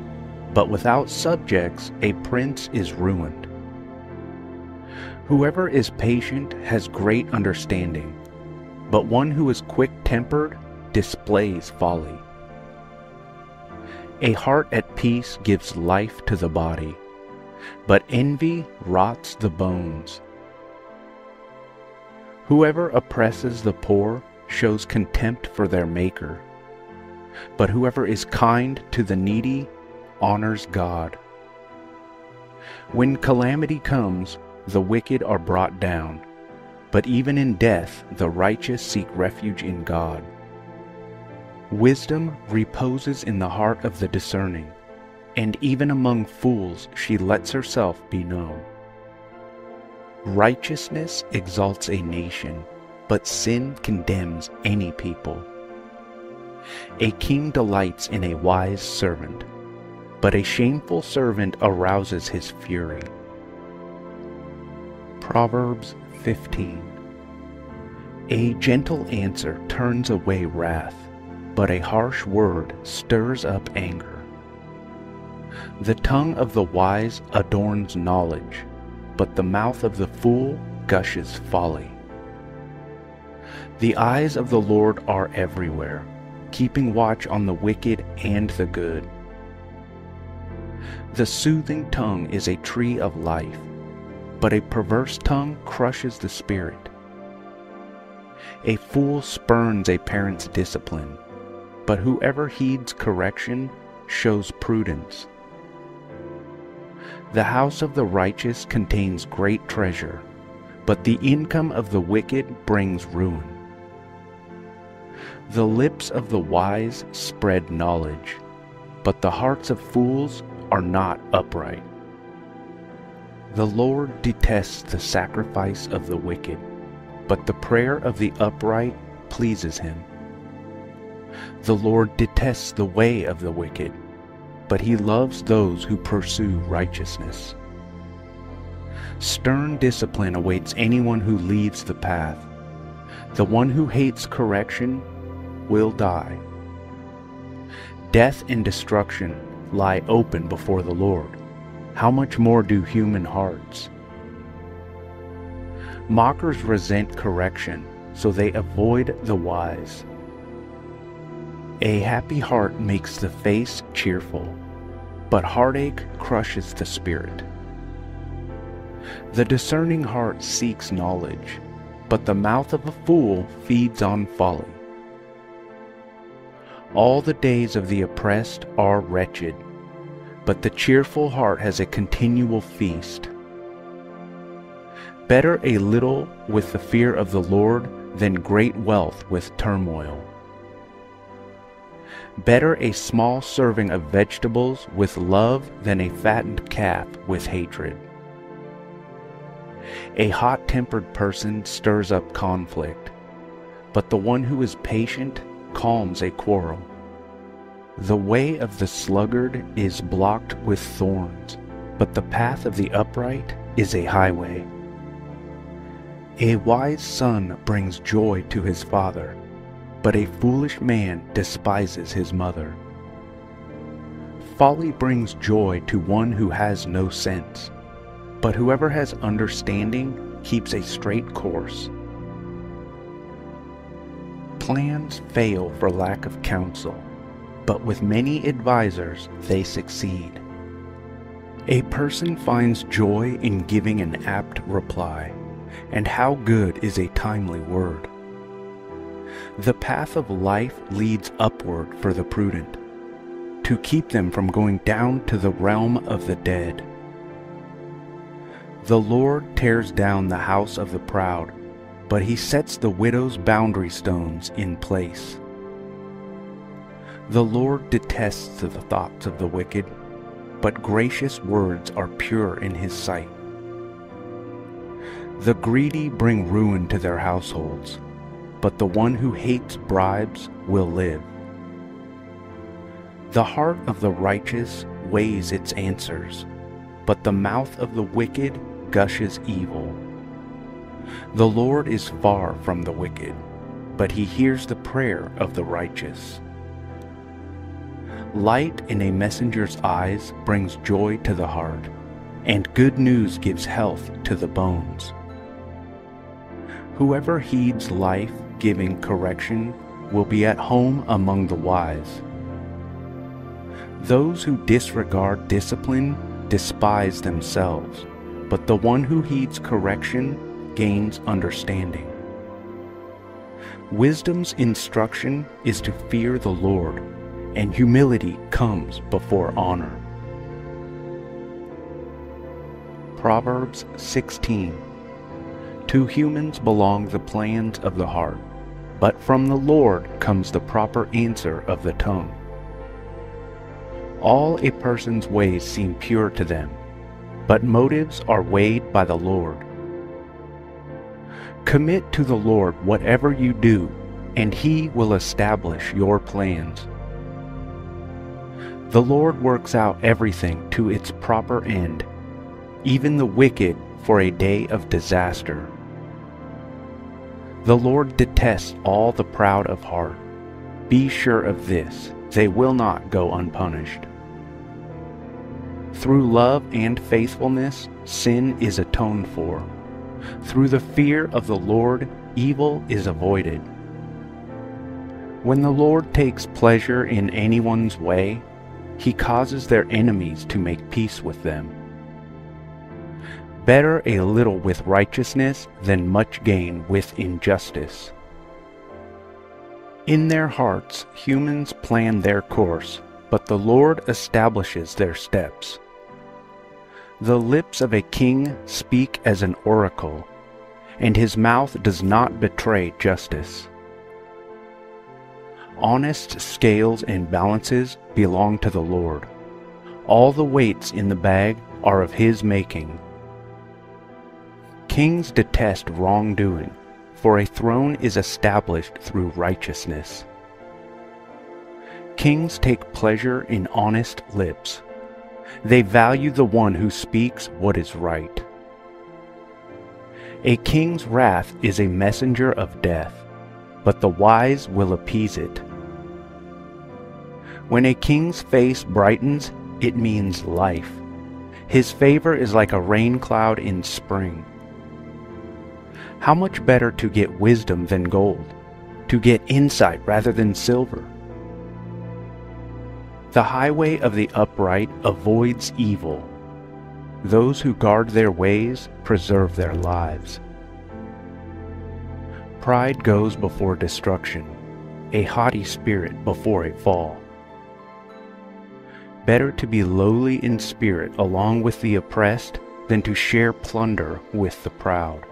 but without subjects a prince is ruined. Whoever is patient has great understanding, but one who is quick-tempered displays folly. A heart at peace gives life to the body, but envy rots the bones. Whoever oppresses the poor shows contempt for their Maker, but whoever is kind to the needy honors God. When calamity comes, the wicked are brought down, but even in death the righteous seek refuge in God. Wisdom reposes in the heart of the discerning, and even among fools she lets herself be known. Righteousness exalts a nation, but sin condemns any people. A king delights in a wise servant, but a shameful servant arouses his fury. Proverbs 15 A gentle answer turns away wrath, but a harsh word stirs up anger. The tongue of the wise adorns knowledge, but the mouth of the fool gushes folly. The eyes of the Lord are everywhere, keeping watch on the wicked and the good. The soothing tongue is a tree of life, but a perverse tongue crushes the spirit. A fool spurns a parent's discipline, but whoever heeds correction shows prudence. The house of the righteous contains great treasure, but the income of the wicked brings ruin. The lips of the wise spread knowledge, but the hearts of fools are not upright. The Lord detests the sacrifice of the wicked, but the prayer of the upright pleases him. The Lord detests the way of the wicked, but he loves those who pursue righteousness. Stern discipline awaits anyone who leaves the path. The one who hates correction will die. Death and destruction lie open before the Lord. How much more do human hearts? Mockers resent correction, so they avoid the wise. A happy heart makes the face cheerful, but heartache crushes the spirit. The discerning heart seeks knowledge, but the mouth of a fool feeds on folly. All the days of the oppressed are wretched, but the cheerful heart has a continual feast. Better a little with the fear of the Lord than great wealth with turmoil. Better a small serving of vegetables with love than a fattened calf with hatred. A hot tempered person stirs up conflict, but the one who is patient calms a quarrel. The way of the sluggard is blocked with thorns, but the path of the upright is a highway. A wise son brings joy to his father but a foolish man despises his mother. Folly brings joy to one who has no sense, but whoever has understanding keeps a straight course. Plans fail for lack of counsel, but with many advisers they succeed. A person finds joy in giving an apt reply, and how good is a timely word. The path of life leads upward for the prudent, to keep them from going down to the realm of the dead. The Lord tears down the house of the proud, but he sets the widow's boundary stones in place. The Lord detests the thoughts of the wicked, but gracious words are pure in his sight. The greedy bring ruin to their households, but the one who hates bribes will live. The heart of the righteous weighs its answers, but the mouth of the wicked gushes evil. The Lord is far from the wicked, but he hears the prayer of the righteous. Light in a messenger's eyes brings joy to the heart, and good news gives health to the bones. Whoever heeds life giving correction will be at home among the wise. Those who disregard discipline despise themselves, but the one who heeds correction gains understanding. Wisdom's instruction is to fear the Lord, and humility comes before honor. Proverbs 16 To humans belong the plans of the heart, but from the Lord comes the proper answer of the tongue. All a person's ways seem pure to them, but motives are weighed by the Lord. Commit to the Lord whatever you do, and he will establish your plans. The Lord works out everything to its proper end, even the wicked for a day of disaster. The Lord detests all the proud of heart. Be sure of this, they will not go unpunished. Through love and faithfulness, sin is atoned for. Through the fear of the Lord, evil is avoided. When the Lord takes pleasure in anyone's way, he causes their enemies to make peace with them. Better a little with righteousness than much gain with injustice. In their hearts humans plan their course, but the Lord establishes their steps. The lips of a king speak as an oracle, and his mouth does not betray justice. Honest scales and balances belong to the Lord. All the weights in the bag are of his making. Kings detest wrongdoing, for a throne is established through righteousness. Kings take pleasure in honest lips. They value the one who speaks what is right. A king's wrath is a messenger of death, but the wise will appease it. When a king's face brightens, it means life. His favor is like a rain cloud in spring. How much better to get wisdom than gold, to get insight rather than silver. The highway of the upright avoids evil. Those who guard their ways preserve their lives. Pride goes before destruction, a haughty spirit before a fall. Better to be lowly in spirit along with the oppressed than to share plunder with the proud.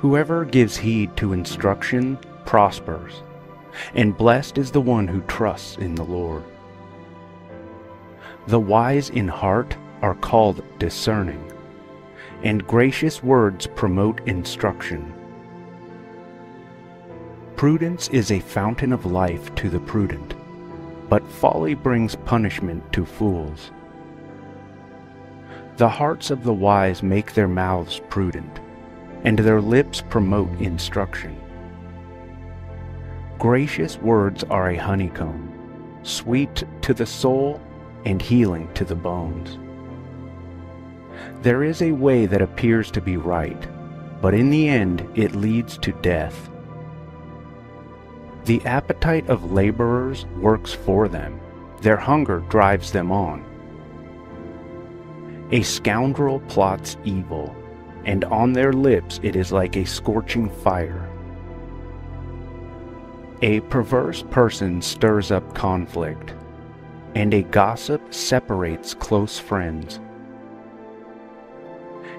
Whoever gives heed to instruction prospers, and blessed is the one who trusts in the Lord. The wise in heart are called discerning, and gracious words promote instruction. Prudence is a fountain of life to the prudent, but folly brings punishment to fools. The hearts of the wise make their mouths prudent, and their lips promote instruction. Gracious words are a honeycomb, sweet to the soul and healing to the bones. There is a way that appears to be right, but in the end it leads to death. The appetite of laborers works for them, their hunger drives them on. A scoundrel plots evil, and on their lips it is like a scorching fire. A perverse person stirs up conflict, and a gossip separates close friends.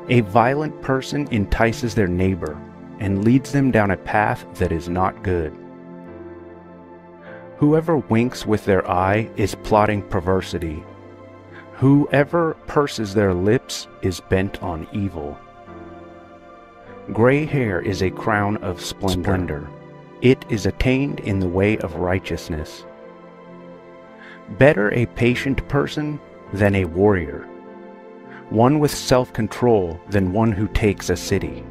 A violent person entices their neighbor and leads them down a path that is not good. Whoever winks with their eye is plotting perversity. Whoever purses their lips is bent on evil. Gray hair is a crown of splendor. It is attained in the way of righteousness. Better a patient person than a warrior, one with self-control than one who takes a city.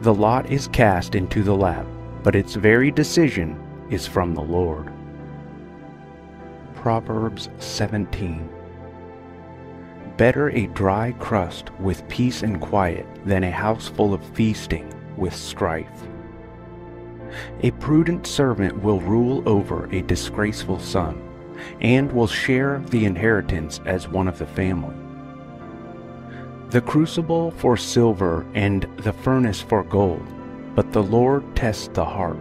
The lot is cast into the lap, but its very decision is from the Lord. Proverbs 17 Better a dry crust with peace and quiet than a house full of feasting with strife. A prudent servant will rule over a disgraceful son, and will share the inheritance as one of the family. The crucible for silver and the furnace for gold, but the Lord tests the heart.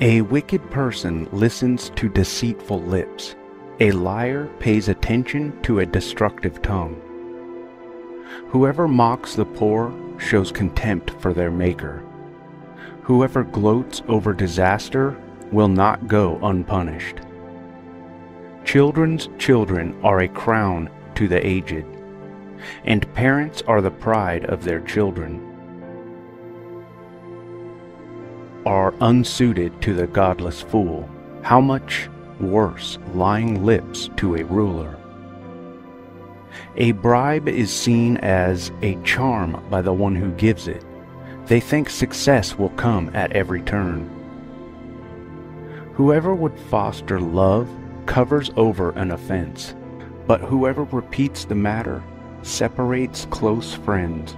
A wicked person listens to deceitful lips. A liar pays attention to a destructive tongue. Whoever mocks the poor shows contempt for their Maker. Whoever gloats over disaster will not go unpunished. Children's children are a crown to the aged, and parents are the pride of their children. are unsuited to the godless fool, how much worse lying lips to a ruler? A bribe is seen as a charm by the one who gives it. They think success will come at every turn. Whoever would foster love covers over an offense, but whoever repeats the matter separates close friends.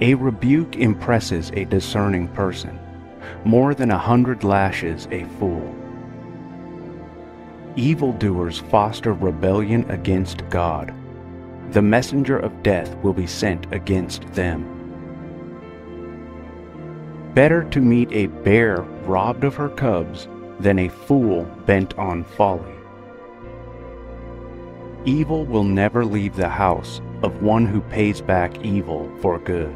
A rebuke impresses a discerning person, more than a hundred lashes a fool. Evildoers foster rebellion against God. The messenger of death will be sent against them. Better to meet a bear robbed of her cubs than a fool bent on folly. Evil will never leave the house of one who pays back evil for good.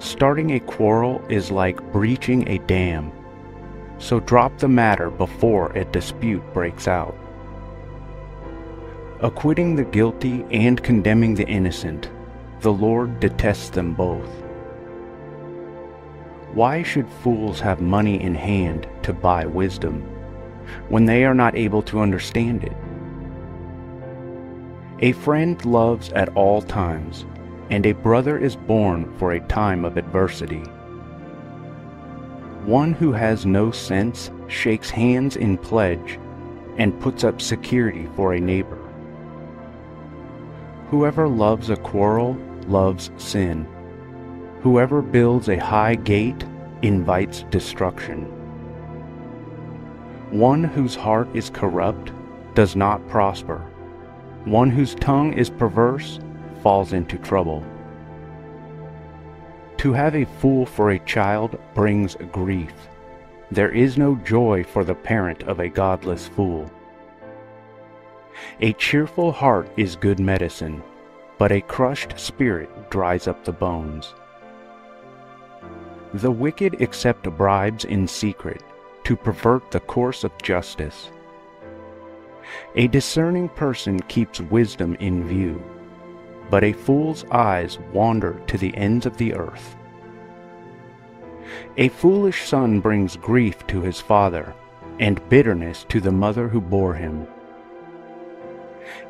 Starting a quarrel is like breaching a dam, so drop the matter before a dispute breaks out. Acquitting the guilty and condemning the innocent, the Lord detests them both. Why should fools have money in hand to buy wisdom, when they are not able to understand it? A friend loves at all times, and a brother is born for a time of adversity. One who has no sense shakes hands in pledge and puts up security for a neighbor. Whoever loves a quarrel loves sin. Whoever builds a high gate invites destruction. One whose heart is corrupt does not prosper. One whose tongue is perverse falls into trouble. To have a fool for a child brings grief. There is no joy for the parent of a godless fool. A cheerful heart is good medicine, but a crushed spirit dries up the bones. The wicked accept bribes in secret to pervert the course of justice. A discerning person keeps wisdom in view, but a fool's eyes wander to the ends of the earth. A foolish son brings grief to his father, and bitterness to the mother who bore him.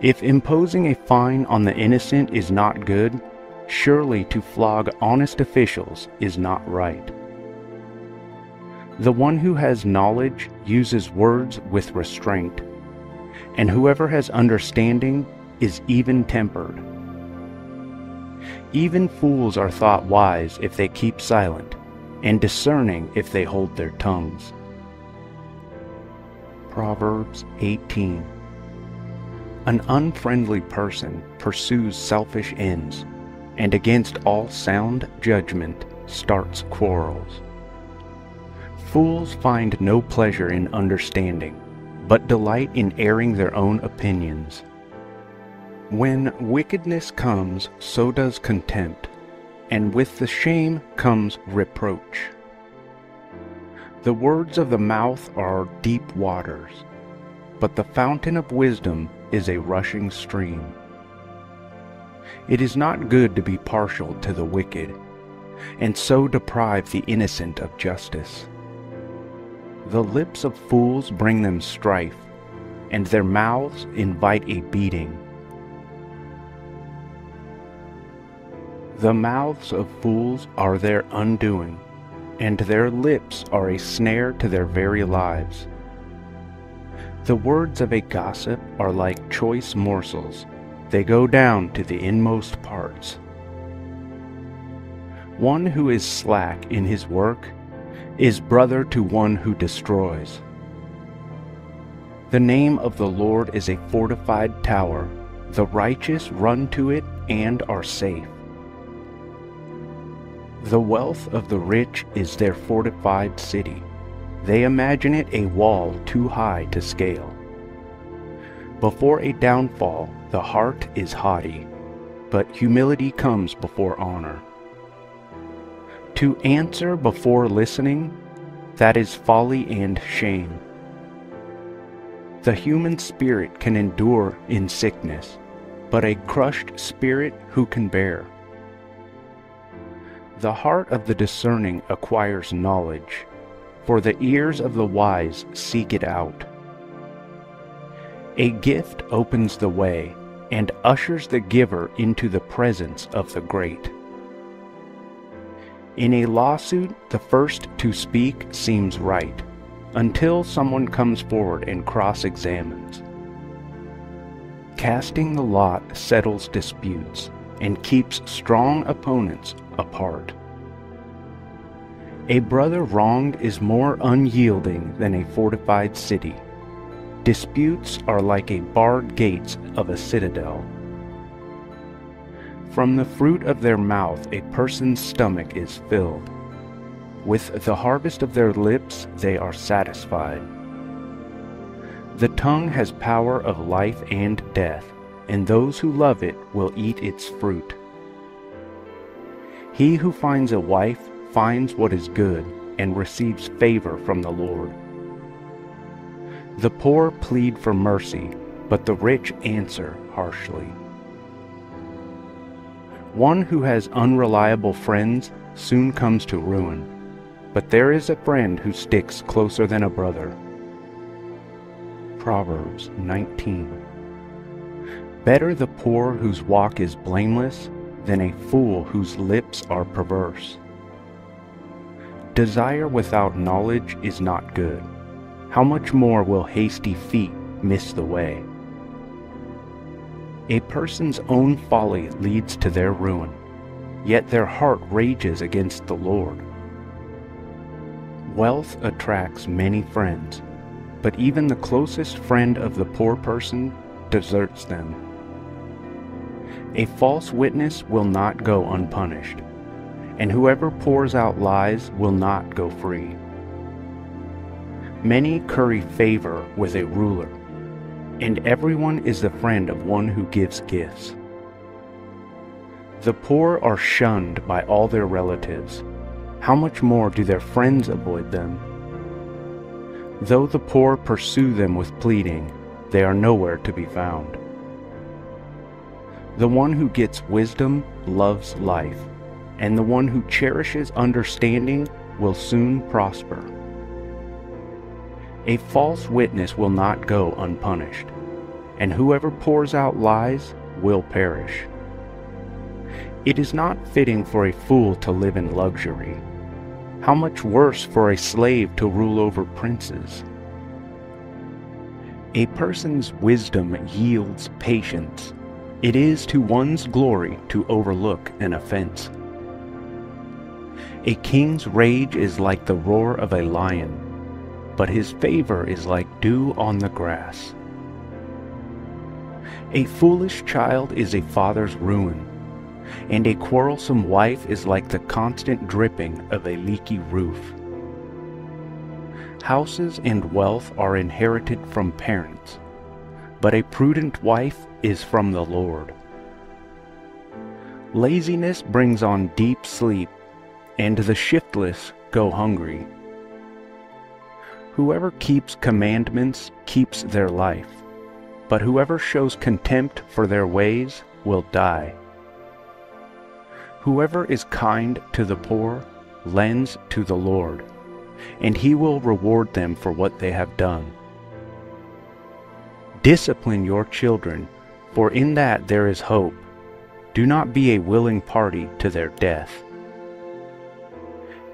If imposing a fine on the innocent is not good, surely to flog honest officials is not right. The one who has knowledge uses words with restraint, and whoever has understanding is even tempered. Even fools are thought wise if they keep silent, and discerning if they hold their tongues. Proverbs 18 An unfriendly person pursues selfish ends, and against all sound judgment starts quarrels. Fools find no pleasure in understanding, but delight in airing their own opinions. When wickedness comes, so does contempt, and with the shame comes reproach. The words of the mouth are deep waters, but the fountain of wisdom is a rushing stream. It is not good to be partial to the wicked, and so deprive the innocent of justice. The lips of fools bring them strife, and their mouths invite a beating. The mouths of fools are their undoing, and their lips are a snare to their very lives. The words of a gossip are like choice morsels, they go down to the inmost parts. One who is slack in his work is brother to one who destroys. The name of the Lord is a fortified tower. The righteous run to it and are safe. The wealth of the rich is their fortified city. They imagine it a wall too high to scale. Before a downfall, the heart is haughty, but humility comes before honor. To answer before listening, that is folly and shame. The human spirit can endure in sickness, but a crushed spirit who can bear? The heart of the discerning acquires knowledge, for the ears of the wise seek it out. A gift opens the way and ushers the giver into the presence of the great. In a lawsuit, the first to speak seems right, until someone comes forward and cross examines. Casting the lot settles disputes and keeps strong opponents apart. A brother wronged is more unyielding than a fortified city. Disputes are like a barred gates of a citadel. From the fruit of their mouth a person's stomach is filled. With the harvest of their lips they are satisfied. The tongue has power of life and death, and those who love it will eat its fruit. He who finds a wife finds what is good and receives favor from the Lord. The poor plead for mercy, but the rich answer harshly. One who has unreliable friends soon comes to ruin, but there is a friend who sticks closer than a brother. Proverbs 19 Better the poor whose walk is blameless than a fool whose lips are perverse. Desire without knowledge is not good. How much more will hasty feet miss the way? A person's own folly leads to their ruin, yet their heart rages against the Lord. Wealth attracts many friends, but even the closest friend of the poor person deserts them. A false witness will not go unpunished, and whoever pours out lies will not go free. Many curry favor with a ruler, and everyone is the friend of one who gives gifts. The poor are shunned by all their relatives. How much more do their friends avoid them? Though the poor pursue them with pleading, they are nowhere to be found. The one who gets wisdom loves life, and the one who cherishes understanding will soon prosper. A false witness will not go unpunished, and whoever pours out lies will perish. It is not fitting for a fool to live in luxury. How much worse for a slave to rule over princes? A person's wisdom yields patience it is to one's glory to overlook an offense. A king's rage is like the roar of a lion, but his favor is like dew on the grass. A foolish child is a father's ruin, and a quarrelsome wife is like the constant dripping of a leaky roof. Houses and wealth are inherited from parents, but a prudent wife is from the Lord. Laziness brings on deep sleep, and the shiftless go hungry. Whoever keeps commandments keeps their life, but whoever shows contempt for their ways will die. Whoever is kind to the poor lends to the Lord, and he will reward them for what they have done. Discipline your children for in that there is hope. Do not be a willing party to their death.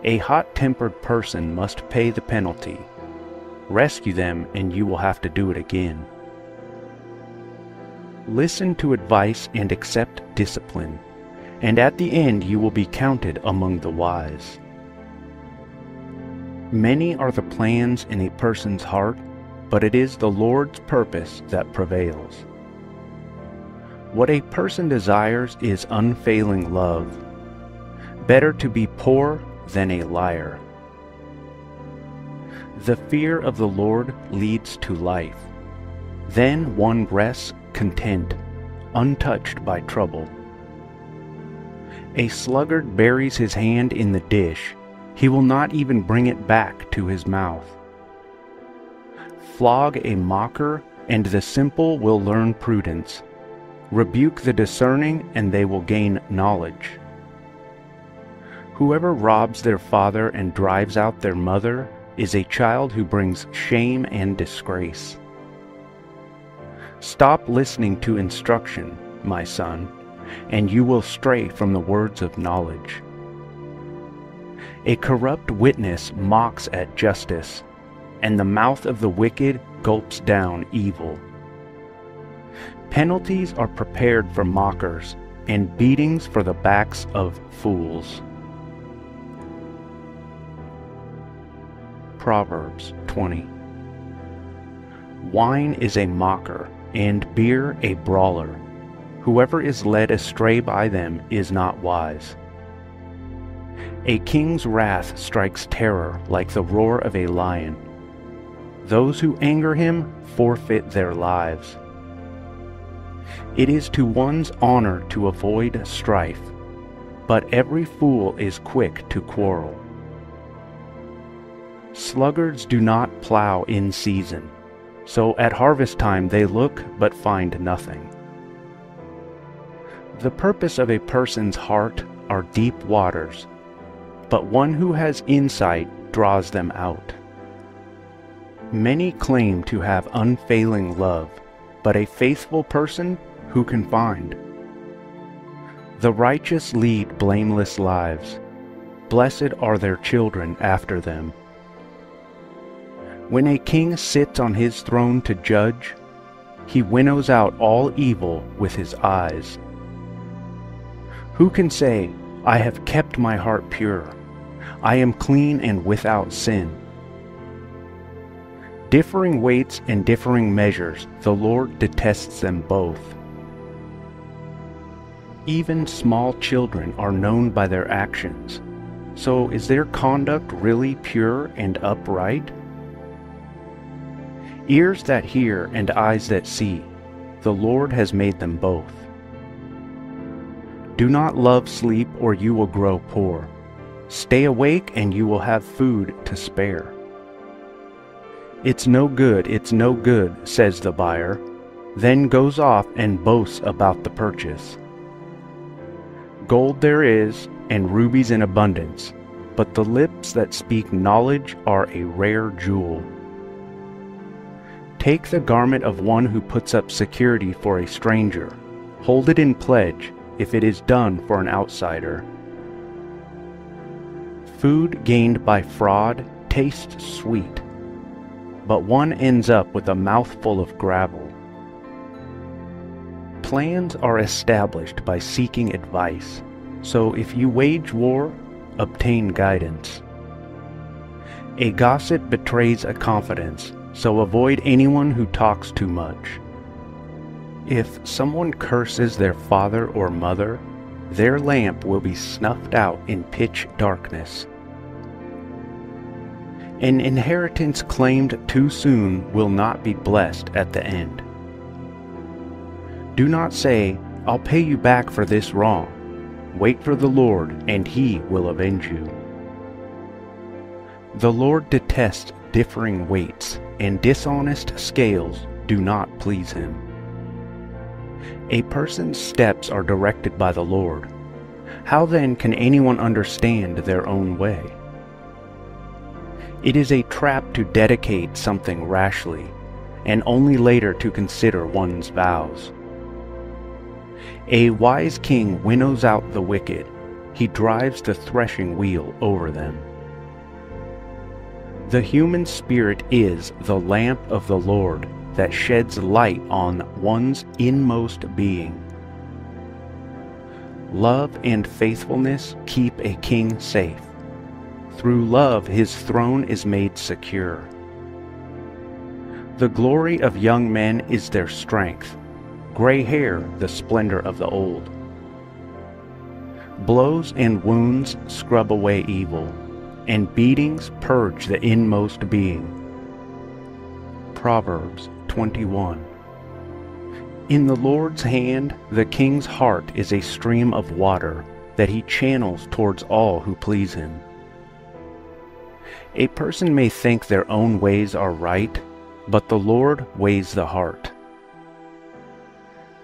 A hot-tempered person must pay the penalty. Rescue them and you will have to do it again. Listen to advice and accept discipline, and at the end you will be counted among the wise. Many are the plans in a person's heart, but it is the Lord's purpose that prevails. What a person desires is unfailing love. Better to be poor than a liar. The fear of the Lord leads to life. Then one rests content, untouched by trouble. A sluggard buries his hand in the dish. He will not even bring it back to his mouth. Flog a mocker, and the simple will learn prudence. Rebuke the discerning, and they will gain knowledge. Whoever robs their father and drives out their mother is a child who brings shame and disgrace. Stop listening to instruction, my son, and you will stray from the words of knowledge. A corrupt witness mocks at justice, and the mouth of the wicked gulps down evil. Penalties are prepared for mockers, and beatings for the backs of fools. Proverbs 20 Wine is a mocker, and beer a brawler. Whoever is led astray by them is not wise. A king's wrath strikes terror like the roar of a lion. Those who anger him forfeit their lives. It is to one's honor to avoid strife, but every fool is quick to quarrel. Sluggards do not plow in season, so at harvest time they look but find nothing. The purpose of a person's heart are deep waters, but one who has insight draws them out. Many claim to have unfailing love, but a faithful person who can find? The righteous lead blameless lives. Blessed are their children after them. When a king sits on his throne to judge, he winnows out all evil with his eyes. Who can say, I have kept my heart pure, I am clean and without sin? Differing weights and differing measures, the Lord detests them both. Even small children are known by their actions. So is their conduct really pure and upright? Ears that hear and eyes that see, the Lord has made them both. Do not love sleep or you will grow poor. Stay awake and you will have food to spare. It's no good, it's no good, says the buyer, then goes off and boasts about the purchase. Gold there is, and rubies in abundance, but the lips that speak knowledge are a rare jewel. Take the garment of one who puts up security for a stranger. Hold it in pledge if it is done for an outsider. Food gained by fraud tastes sweet, but one ends up with a mouthful of gravel. Plans are established by seeking advice, so if you wage war, obtain guidance. A gossip betrays a confidence, so avoid anyone who talks too much. If someone curses their father or mother, their lamp will be snuffed out in pitch darkness. An inheritance claimed too soon will not be blessed at the end. Do not say, I'll pay you back for this wrong. Wait for the Lord, and he will avenge you. The Lord detests differing weights, and dishonest scales do not please him. A person's steps are directed by the Lord. How then can anyone understand their own way? It is a trap to dedicate something rashly, and only later to consider one's vows. A wise king winnows out the wicked, he drives the threshing wheel over them. The human spirit is the lamp of the Lord that sheds light on one's inmost being. Love and faithfulness keep a king safe. Through love his throne is made secure. The glory of young men is their strength, gray hair the splendor of the old. Blows and wounds scrub away evil and beatings purge the inmost being. Proverbs 21 In the Lord's hand the king's heart is a stream of water that he channels towards all who please him. A person may think their own ways are right, but the Lord weighs the heart.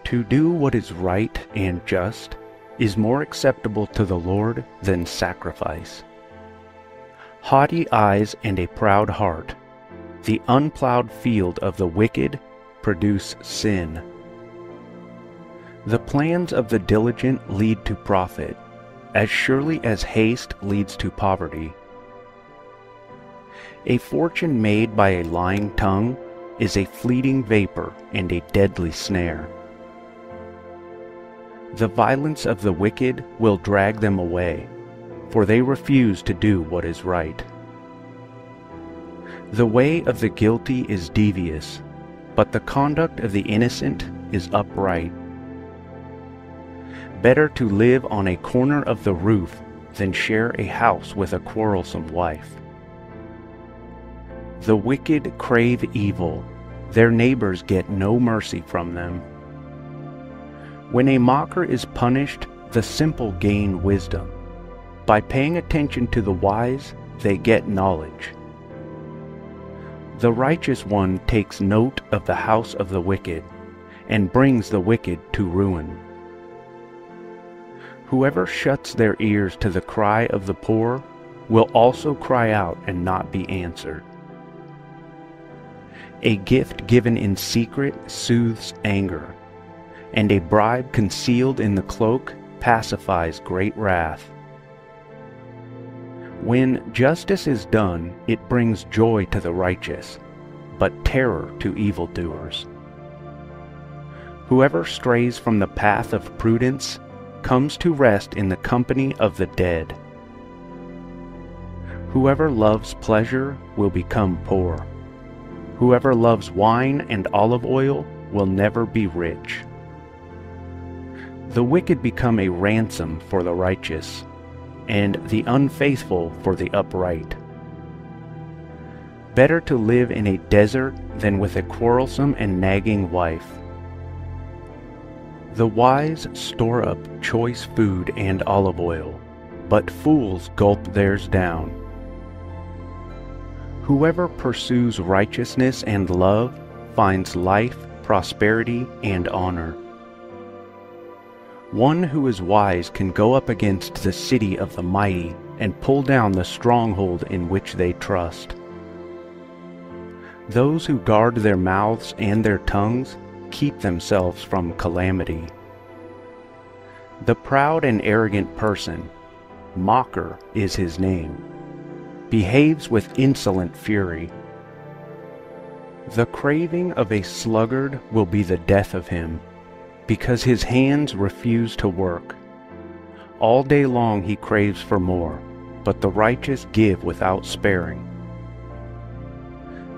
To do what is right and just is more acceptable to the Lord than sacrifice haughty eyes and a proud heart. The unplowed field of the wicked produce sin. The plans of the diligent lead to profit, as surely as haste leads to poverty. A fortune made by a lying tongue is a fleeting vapor and a deadly snare. The violence of the wicked will drag them away, for they refuse to do what is right. The way of the guilty is devious, but the conduct of the innocent is upright. Better to live on a corner of the roof than share a house with a quarrelsome wife. The wicked crave evil, their neighbors get no mercy from them. When a mocker is punished, the simple gain wisdom. By paying attention to the wise, they get knowledge. The righteous one takes note of the house of the wicked, and brings the wicked to ruin. Whoever shuts their ears to the cry of the poor will also cry out and not be answered. A gift given in secret soothes anger, and a bribe concealed in the cloak pacifies great wrath. When justice is done, it brings joy to the righteous, but terror to evildoers. Whoever strays from the path of prudence comes to rest in the company of the dead. Whoever loves pleasure will become poor. Whoever loves wine and olive oil will never be rich. The wicked become a ransom for the righteous, and the unfaithful for the upright. Better to live in a desert than with a quarrelsome and nagging wife. The wise store up choice food and olive oil, but fools gulp theirs down. Whoever pursues righteousness and love finds life, prosperity, and honor. One who is wise can go up against the city of the mighty and pull down the stronghold in which they trust. Those who guard their mouths and their tongues keep themselves from calamity. The proud and arrogant person, mocker is his name, behaves with insolent fury. The craving of a sluggard will be the death of him, because his hands refuse to work. All day long he craves for more, but the righteous give without sparing.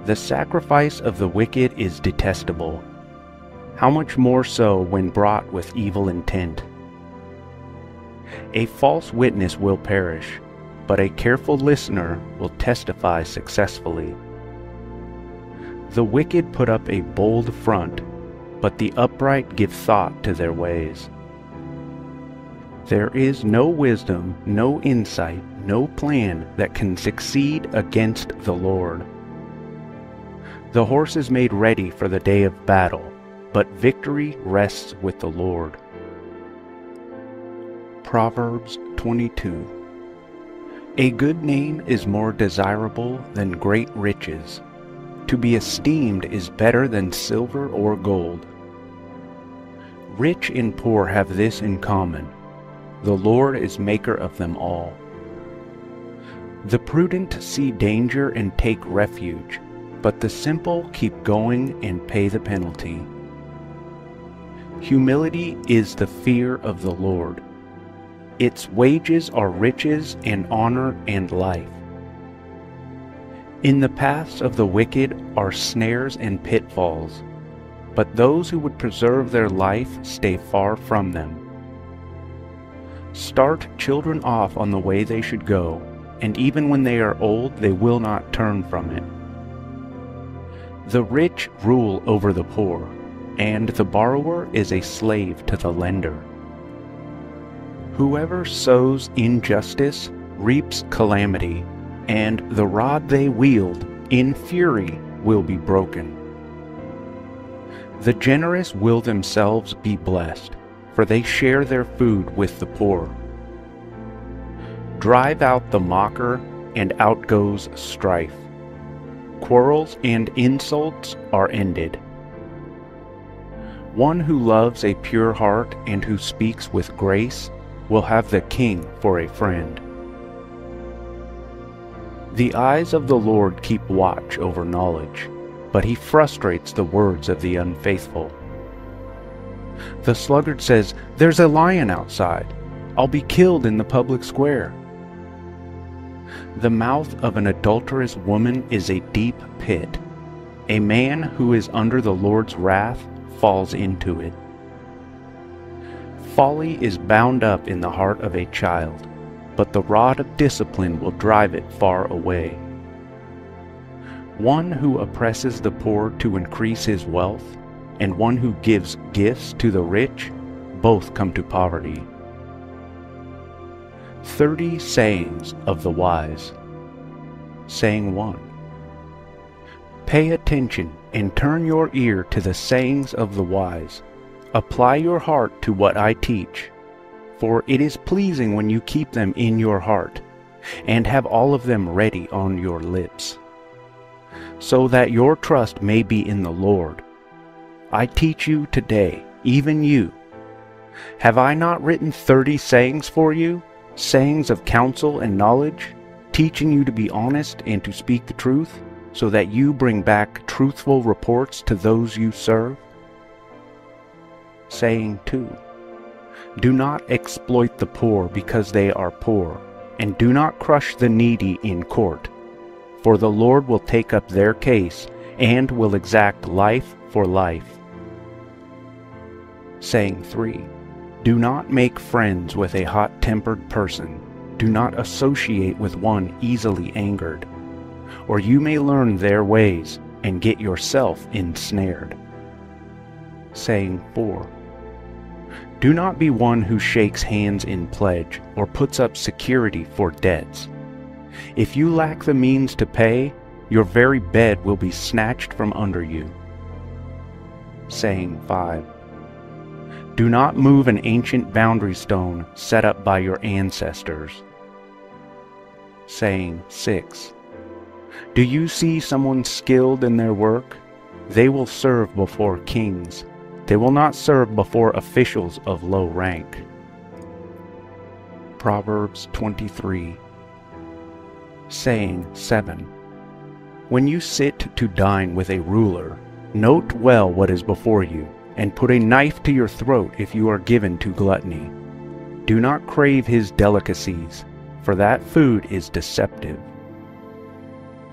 The sacrifice of the wicked is detestable, how much more so when brought with evil intent? A false witness will perish, but a careful listener will testify successfully. The wicked put up a bold front, but the upright give thought to their ways. There is no wisdom, no insight, no plan that can succeed against the Lord. The horse is made ready for the day of battle, but victory rests with the Lord. Proverbs 22 A good name is more desirable than great riches. To be esteemed is better than silver or gold. Rich and poor have this in common. The Lord is maker of them all. The prudent see danger and take refuge, but the simple keep going and pay the penalty. Humility is the fear of the Lord. Its wages are riches and honor and life. In the paths of the wicked are snares and pitfalls, but those who would preserve their life stay far from them. Start children off on the way they should go, and even when they are old, they will not turn from it. The rich rule over the poor and the borrower is a slave to the lender. Whoever sows injustice reaps calamity, and the rod they wield in fury will be broken. The generous will themselves be blessed, for they share their food with the poor. Drive out the mocker, and out goes strife. Quarrels and insults are ended one who loves a pure heart and who speaks with grace will have the king for a friend. The eyes of the Lord keep watch over knowledge, but he frustrates the words of the unfaithful. The sluggard says, There's a lion outside. I'll be killed in the public square. The mouth of an adulterous woman is a deep pit. A man who is under the Lord's wrath falls into it. Folly is bound up in the heart of a child, but the rod of discipline will drive it far away. One who oppresses the poor to increase his wealth, and one who gives gifts to the rich, both come to poverty. Thirty sayings of the wise. Saying 1. Pay attention and turn your ear to the sayings of the wise. Apply your heart to what I teach, for it is pleasing when you keep them in your heart, and have all of them ready on your lips, so that your trust may be in the Lord. I teach you today, even you. Have I not written thirty sayings for you, sayings of counsel and knowledge, teaching you to be honest and to speak the truth, so that you bring back truthful reports to those you serve? Saying 2. Do not exploit the poor because they are poor, and do not crush the needy in court, for the Lord will take up their case and will exact life for life. Saying 3. Do not make friends with a hot tempered person. Do not associate with one easily angered, or you may learn their ways and get yourself ensnared. Saying 4. Do not be one who shakes hands in pledge or puts up security for debts. If you lack the means to pay, your very bed will be snatched from under you. Saying 5. Do not move an ancient boundary stone set up by your ancestors. Saying 6. Do you see someone skilled in their work? They will serve before kings. They will not serve before officials of low rank. Proverbs 23 Saying 7 When you sit to dine with a ruler, note well what is before you, and put a knife to your throat if you are given to gluttony. Do not crave his delicacies, for that food is deceptive.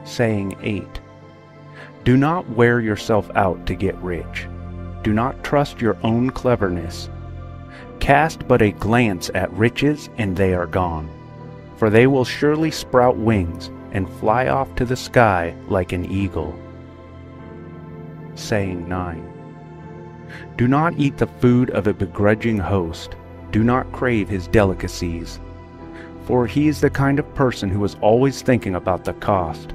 Saying 8 Do not wear yourself out to get rich. Do not trust your own cleverness. Cast but a glance at riches, and they are gone. For they will surely sprout wings and fly off to the sky like an eagle. Saying 9 Do not eat the food of a begrudging host. Do not crave his delicacies. For he is the kind of person who is always thinking about the cost.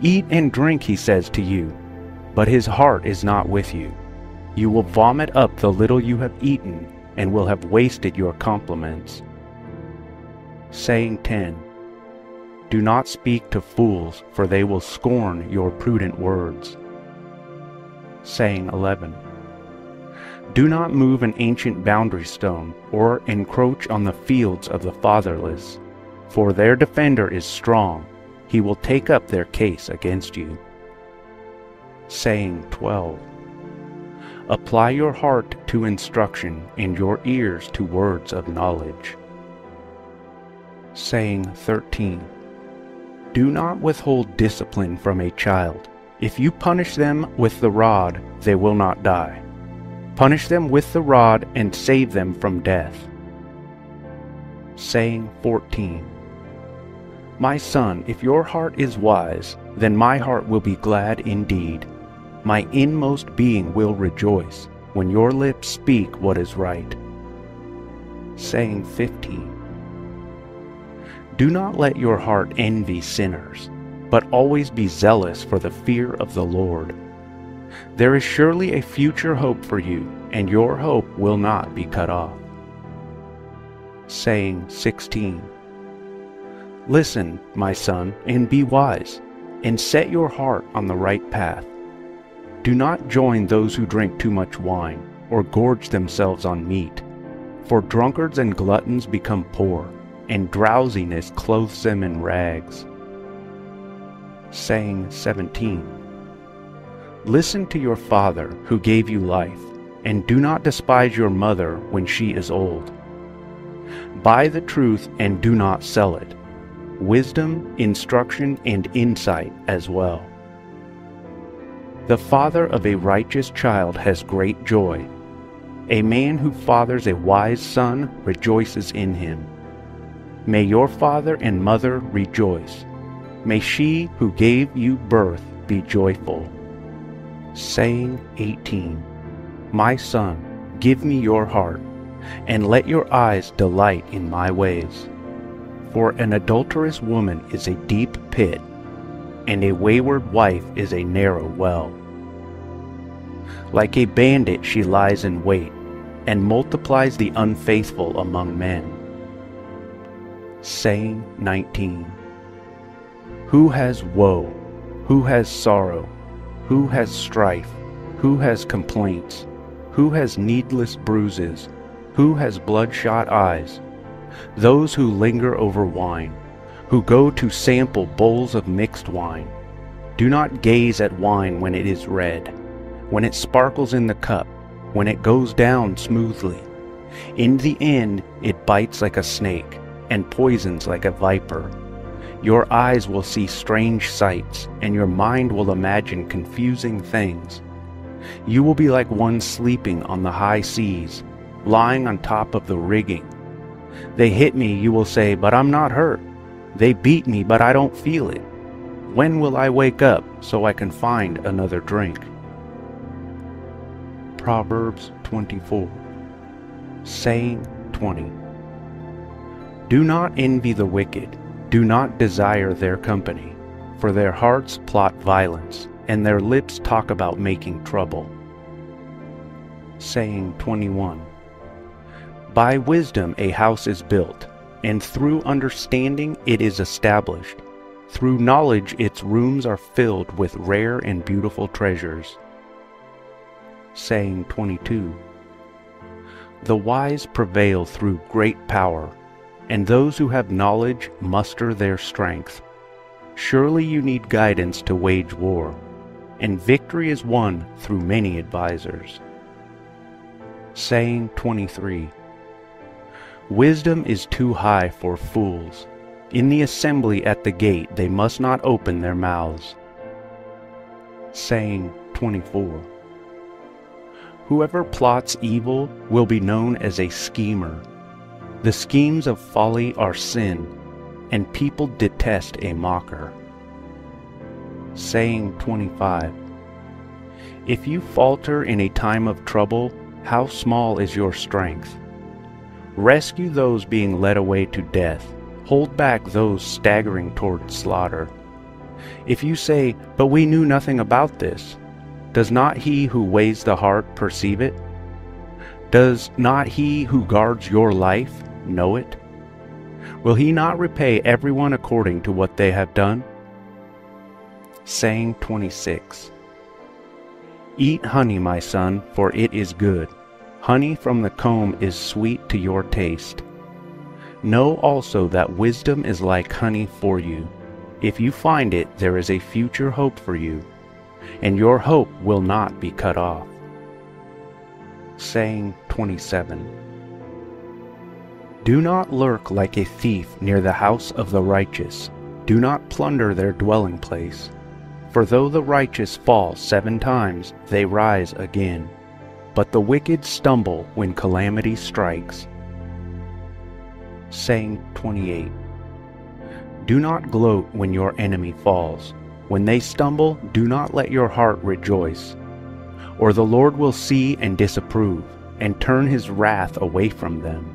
Eat and drink, he says to you, but his heart is not with you. You will vomit up the little you have eaten, and will have wasted your compliments. Saying 10 Do not speak to fools, for they will scorn your prudent words. Saying 11 Do not move an ancient boundary stone, or encroach on the fields of the fatherless, for their defender is strong, he will take up their case against you. Saying 12 Apply your heart to instruction and your ears to words of knowledge. Saying 13 Do not withhold discipline from a child. If you punish them with the rod, they will not die. Punish them with the rod and save them from death. Saying 14 My son, if your heart is wise, then my heart will be glad indeed my inmost being will rejoice when your lips speak what is right. Saying 15 Do not let your heart envy sinners, but always be zealous for the fear of the Lord. There is surely a future hope for you, and your hope will not be cut off. Saying 16 Listen, my son, and be wise, and set your heart on the right path do not join those who drink too much wine, or gorge themselves on meat. For drunkards and gluttons become poor, and drowsiness clothes them in rags. Saying 17 Listen to your father who gave you life, and do not despise your mother when she is old. Buy the truth and do not sell it, wisdom, instruction, and insight as well. The father of a righteous child has great joy. A man who fathers a wise son rejoices in him. May your father and mother rejoice. May she who gave you birth be joyful. Saying 18 My son, give me your heart, and let your eyes delight in my ways. For an adulterous woman is a deep pit, and a wayward wife is a narrow well. Like a bandit she lies in wait, and multiplies the unfaithful among men. Saying 19. Who has woe? Who has sorrow? Who has strife? Who has complaints? Who has needless bruises? Who has bloodshot eyes? Those who linger over wine, who go to sample bowls of mixed wine. Do not gaze at wine when it is red, when it sparkles in the cup, when it goes down smoothly. In the end, it bites like a snake and poisons like a viper. Your eyes will see strange sights, and your mind will imagine confusing things. You will be like one sleeping on the high seas, lying on top of the rigging. They hit me, you will say, but I'm not hurt. They beat me, but I don't feel it. When will I wake up so I can find another drink? Proverbs 24 Saying 20 Do not envy the wicked, do not desire their company, for their hearts plot violence, and their lips talk about making trouble. Saying 21 By wisdom a house is built, and through understanding it is established. Through knowledge its rooms are filled with rare and beautiful treasures. Saying 22 The wise prevail through great power, and those who have knowledge muster their strength. Surely you need guidance to wage war, and victory is won through many advisers. Saying 23 Wisdom is too high for fools. In the assembly at the gate they must not open their mouths. Saying 24 Whoever plots evil will be known as a schemer. The schemes of folly are sin, and people detest a mocker. Saying 25 If you falter in a time of trouble, how small is your strength? Rescue those being led away to death. Hold back those staggering toward slaughter. If you say, But we knew nothing about this, does not he who weighs the heart perceive it? Does not he who guards your life know it? Will he not repay everyone according to what they have done? Saying 26 Eat honey, my son, for it is good. Honey from the comb is sweet to your taste. Know also that wisdom is like honey for you. If you find it, there is a future hope for you, and your hope will not be cut off. Saying 27 Do not lurk like a thief near the house of the righteous. Do not plunder their dwelling place. For though the righteous fall seven times, they rise again. But the wicked stumble when calamity strikes. Saying 28 Do not gloat when your enemy falls. When they stumble, do not let your heart rejoice. Or the Lord will see and disapprove, and turn his wrath away from them.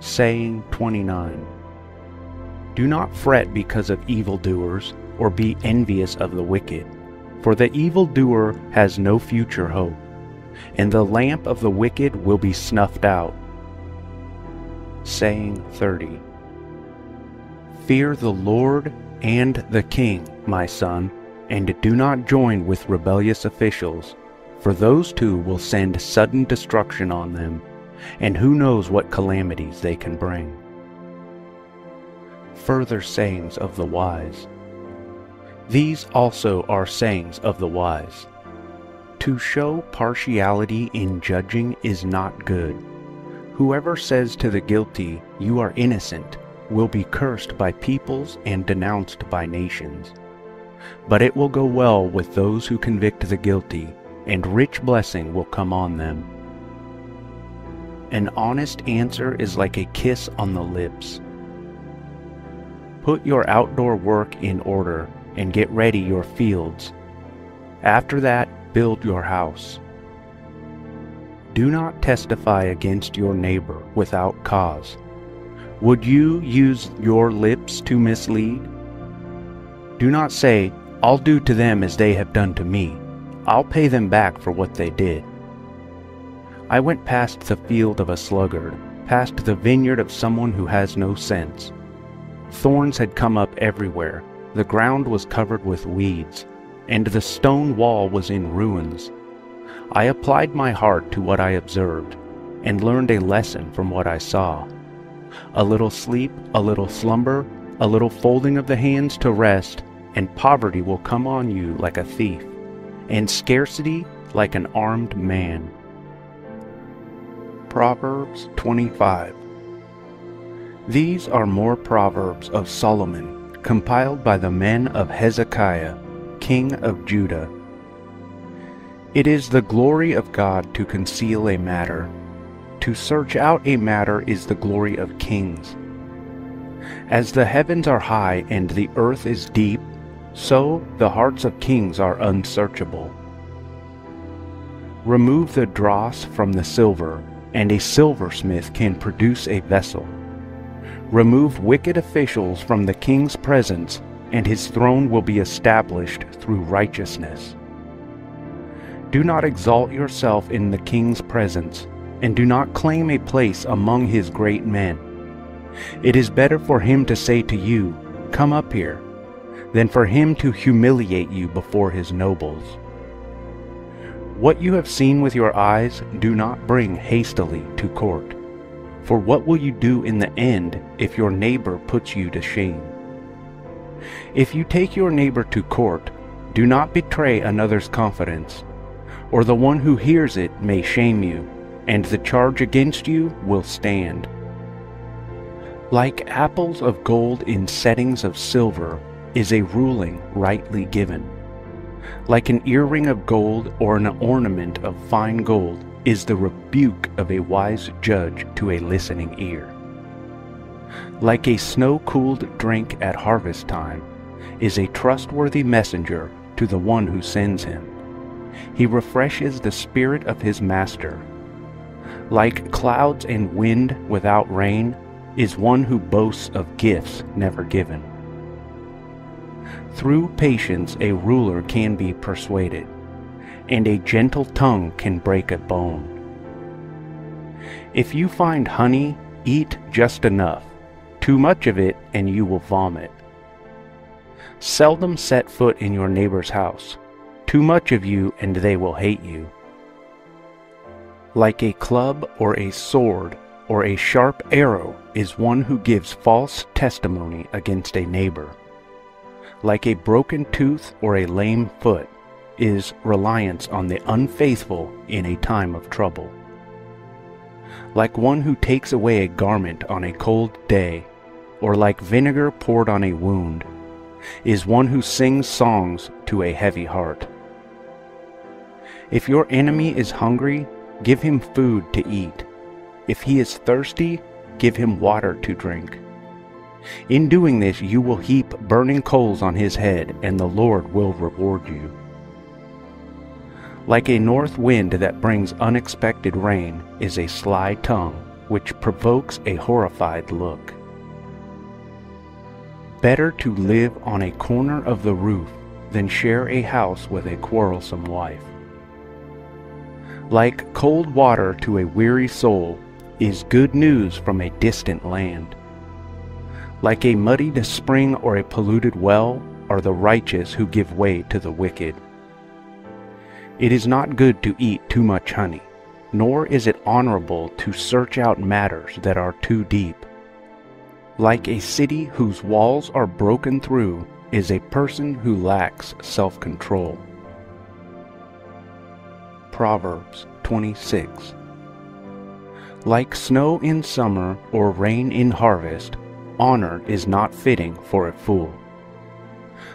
Saying 29 Do not fret because of evildoers, or be envious of the wicked. For the evildoer has no future hope, and the lamp of the wicked will be snuffed out. Saying 30 Fear the Lord and the King, my son, and do not join with rebellious officials, for those two will send sudden destruction on them, and who knows what calamities they can bring. Further sayings of the wise. These also are sayings of the wise. To show partiality in judging is not good. Whoever says to the guilty, You are innocent, will be cursed by peoples and denounced by nations. But it will go well with those who convict the guilty, and rich blessing will come on them. An honest answer is like a kiss on the lips. Put your outdoor work in order and get ready your fields. After that, build your house. Do not testify against your neighbor without cause. Would you use your lips to mislead? Do not say, I'll do to them as they have done to me. I'll pay them back for what they did. I went past the field of a sluggard. past the vineyard of someone who has no sense. Thorns had come up everywhere, the ground was covered with weeds, and the stone wall was in ruins. I applied my heart to what I observed, and learned a lesson from what I saw. A little sleep, a little slumber, a little folding of the hands to rest, and poverty will come on you like a thief, and scarcity like an armed man. Proverbs 25 These are more proverbs of Solomon, compiled by the men of Hezekiah, king of Judah. It is the glory of God to conceal a matter. To search out a matter is the glory of kings. As the heavens are high and the earth is deep, so the hearts of kings are unsearchable. Remove the dross from the silver, and a silversmith can produce a vessel. Remove wicked officials from the king's presence, and his throne will be established through righteousness. Do not exalt yourself in the king's presence, and do not claim a place among his great men. It is better for him to say to you, Come up here, than for him to humiliate you before his nobles. What you have seen with your eyes, do not bring hastily to court. For what will you do in the end if your neighbor puts you to shame? If you take your neighbor to court, do not betray another's confidence, or the one who hears it may shame you, and the charge against you will stand. Like apples of gold in settings of silver is a ruling rightly given. Like an earring of gold or an ornament of fine gold is the rebuke of a wise judge to a listening ear. Like a snow-cooled drink at harvest time is a trustworthy messenger to the one who sends him. He refreshes the spirit of his master. Like clouds and wind without rain is one who boasts of gifts never given. Through patience a ruler can be persuaded, and a gentle tongue can break a bone. If you find honey, eat just enough. Too much of it and you will vomit. Seldom set foot in your neighbor's house. Too much of you and they will hate you. Like a club or a sword or a sharp arrow is one who gives false testimony against a neighbor like a broken tooth or a lame foot, is reliance on the unfaithful in a time of trouble. Like one who takes away a garment on a cold day, or like vinegar poured on a wound, is one who sings songs to a heavy heart. If your enemy is hungry, give him food to eat. If he is thirsty, give him water to drink. In doing this, you will heap burning coals on his head, and the Lord will reward you. Like a north wind that brings unexpected rain is a sly tongue, which provokes a horrified look. Better to live on a corner of the roof than share a house with a quarrelsome wife. Like cold water to a weary soul is good news from a distant land. Like a muddied spring or a polluted well are the righteous who give way to the wicked. It is not good to eat too much honey, nor is it honorable to search out matters that are too deep. Like a city whose walls are broken through is a person who lacks self-control. Proverbs 26 Like snow in summer or rain in harvest, honor is not fitting for a fool.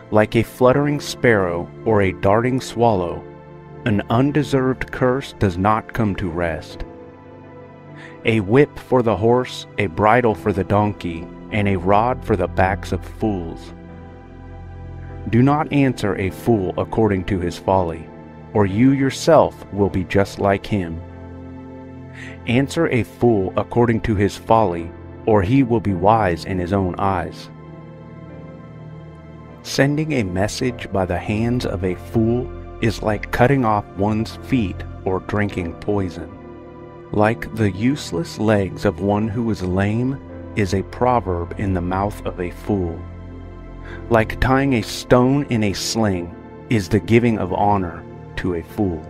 Like a fluttering sparrow or a darting swallow, an undeserved curse does not come to rest. A whip for the horse, a bridle for the donkey, and a rod for the backs of fools. Do not answer a fool according to his folly, or you yourself will be just like him. Answer a fool according to his folly, or he will be wise in his own eyes. Sending a message by the hands of a fool is like cutting off one's feet or drinking poison. Like the useless legs of one who is lame is a proverb in the mouth of a fool. Like tying a stone in a sling is the giving of honor to a fool.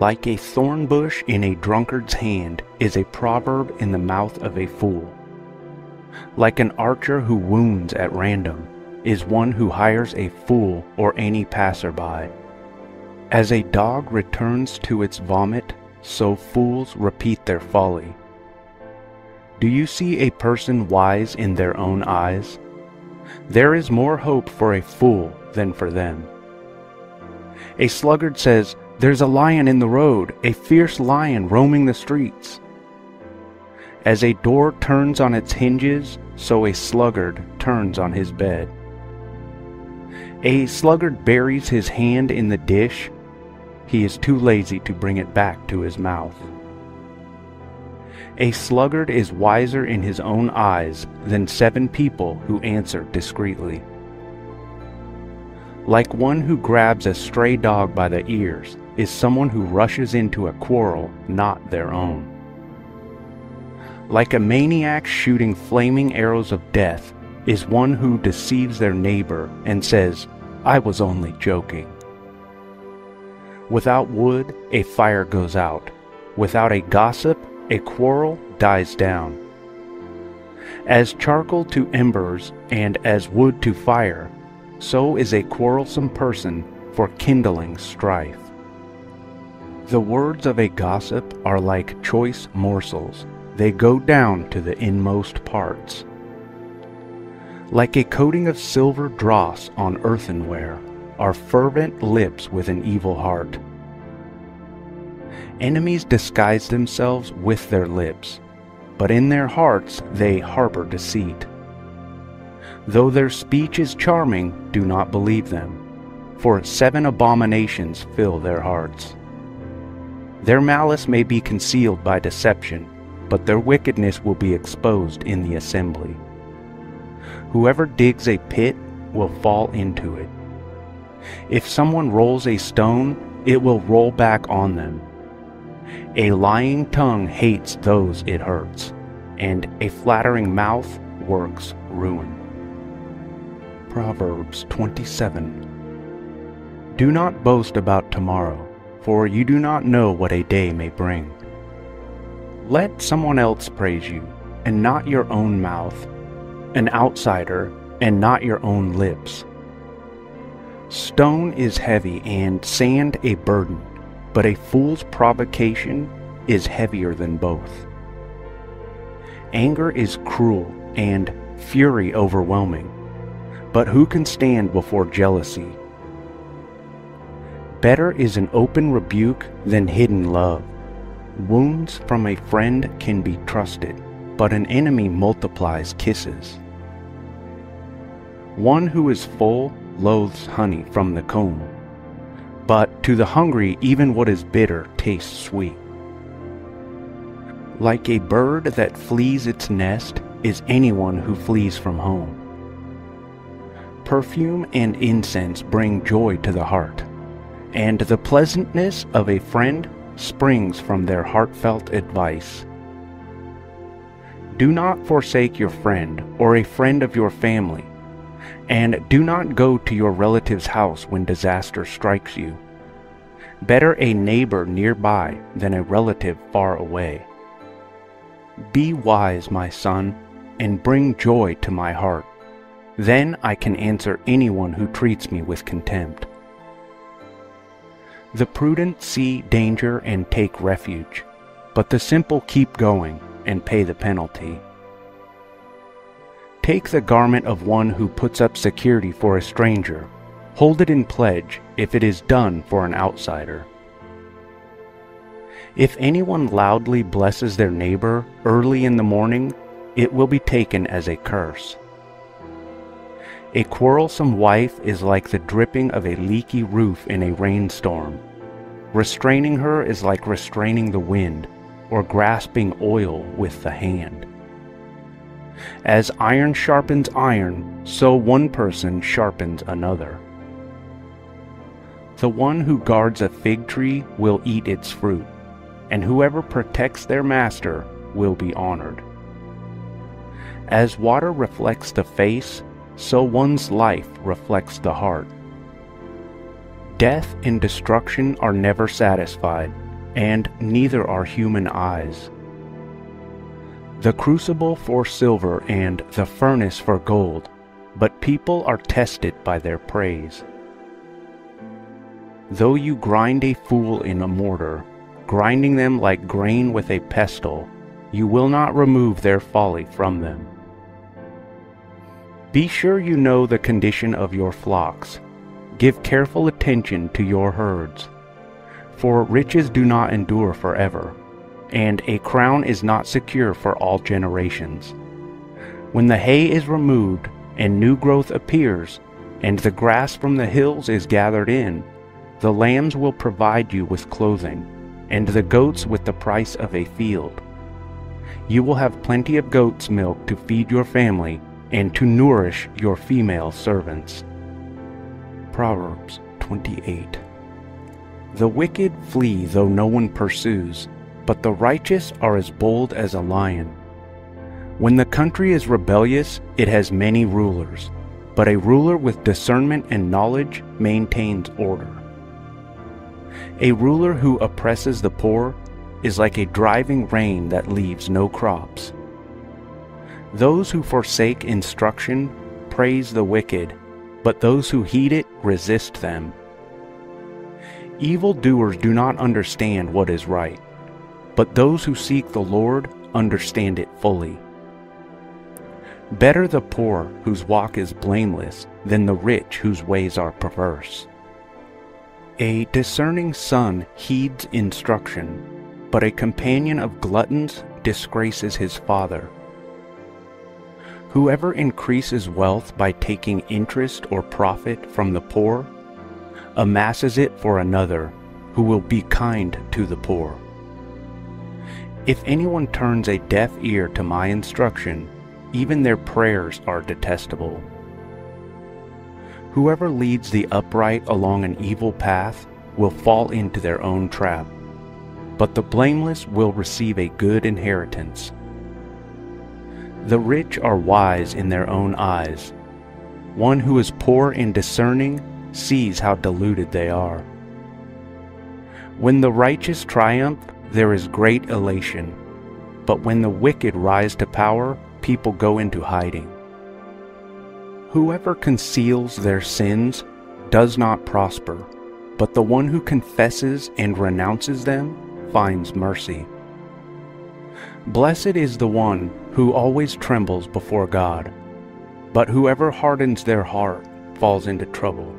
Like a thorn bush in a drunkard's hand is a proverb in the mouth of a fool. Like an archer who wounds at random is one who hires a fool or any passerby. As a dog returns to its vomit, so fools repeat their folly. Do you see a person wise in their own eyes? There is more hope for a fool than for them. A sluggard says, There's a lion in the road, a fierce lion roaming the streets. As a door turns on its hinges, so a sluggard turns on his bed. A sluggard buries his hand in the dish, he is too lazy to bring it back to his mouth. A sluggard is wiser in his own eyes than seven people who answer discreetly. Like one who grabs a stray dog by the ears is someone who rushes into a quarrel not their own. Like a maniac shooting flaming arrows of death is one who deceives their neighbor and says, I was only joking. Without wood, a fire goes out. Without a gossip, a quarrel dies down. As charcoal to embers and as wood to fire, so is a quarrelsome person for kindling strife. The words of a gossip are like choice morsels, they go down to the inmost parts. Like a coating of silver dross on earthenware are fervent lips with an evil heart. Enemies disguise themselves with their lips, but in their hearts they harbor deceit. Though their speech is charming, do not believe them, for seven abominations fill their hearts. Their malice may be concealed by deception, but their wickedness will be exposed in the assembly. Whoever digs a pit will fall into it. If someone rolls a stone, it will roll back on them. A lying tongue hates those it hurts, and a flattering mouth works ruin. Proverbs 27 Do not boast about tomorrow, for you do not know what a day may bring. Let someone else praise you, and not your own mouth, an outsider, and not your own lips. Stone is heavy and sand a burden, but a fool's provocation is heavier than both. Anger is cruel and fury overwhelming, but who can stand before jealousy? Better is an open rebuke than hidden love. Wounds from a friend can be trusted, but an enemy multiplies kisses. One who is full loathes honey from the comb, but to the hungry even what is bitter tastes sweet. Like a bird that flees its nest is anyone who flees from home. Perfume and incense bring joy to the heart, and the pleasantness of a friend springs from their heartfelt advice. Do not forsake your friend or a friend of your family, and do not go to your relative's house when disaster strikes you. Better a neighbor nearby than a relative far away. Be wise, my son, and bring joy to my heart. Then I can answer anyone who treats me with contempt. The prudent see danger and take refuge, but the simple keep going and pay the penalty. Take the garment of one who puts up security for a stranger. Hold it in pledge if it is done for an outsider. If anyone loudly blesses their neighbor early in the morning, it will be taken as a curse. A quarrelsome wife is like the dripping of a leaky roof in a rainstorm. Restraining her is like restraining the wind or grasping oil with the hand. As iron sharpens iron, so one person sharpens another. The one who guards a fig tree will eat its fruit and whoever protects their master will be honored. As water reflects the face, so one's life reflects the heart. Death and destruction are never satisfied, and neither are human eyes. The crucible for silver and the furnace for gold, but people are tested by their praise. Though you grind a fool in a mortar, grinding them like grain with a pestle, you will not remove their folly from them. Be sure you know the condition of your flocks. Give careful attention to your herds. For riches do not endure forever, and a crown is not secure for all generations. When the hay is removed, and new growth appears, and the grass from the hills is gathered in, the lambs will provide you with clothing, and the goats with the price of a field. You will have plenty of goat's milk to feed your family and to nourish your female servants. Proverbs 28 The wicked flee though no one pursues, but the righteous are as bold as a lion. When the country is rebellious, it has many rulers, but a ruler with discernment and knowledge maintains order. A ruler who oppresses the poor is like a driving rain that leaves no crops. Those who forsake instruction praise the wicked, but those who heed it resist them. Evil doers do not understand what is right, but those who seek the Lord understand it fully. Better the poor whose walk is blameless than the rich whose ways are perverse. A discerning son heeds instruction, but a companion of gluttons disgraces his father. Whoever increases wealth by taking interest or profit from the poor amasses it for another who will be kind to the poor. If anyone turns a deaf ear to my instruction, even their prayers are detestable. Whoever leads the upright along an evil path will fall into their own trap, but the blameless will receive a good inheritance. The rich are wise in their own eyes. One who is poor and discerning sees how deluded they are. When the righteous triumph, there is great elation. But when the wicked rise to power, people go into hiding. Whoever conceals their sins does not prosper, but the one who confesses and renounces them finds mercy. Blessed is the one who always trembles before God, but whoever hardens their heart falls into trouble.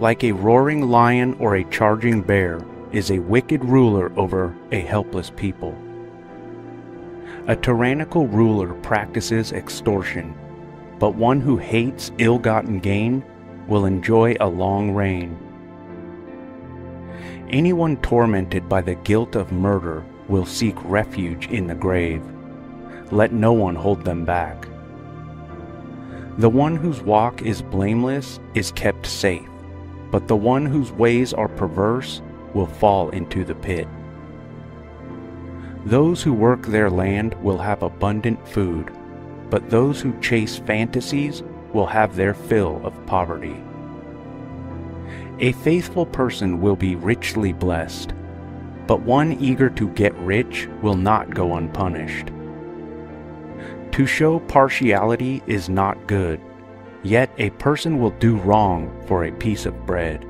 Like a roaring lion or a charging bear is a wicked ruler over a helpless people. A tyrannical ruler practices extortion, but one who hates ill-gotten gain will enjoy a long reign. Anyone tormented by the guilt of murder will seek refuge in the grave. Let no one hold them back. The one whose walk is blameless is kept safe, but the one whose ways are perverse will fall into the pit. Those who work their land will have abundant food, but those who chase fantasies will have their fill of poverty. A faithful person will be richly blessed, but one eager to get rich will not go unpunished. To show partiality is not good, yet a person will do wrong for a piece of bread.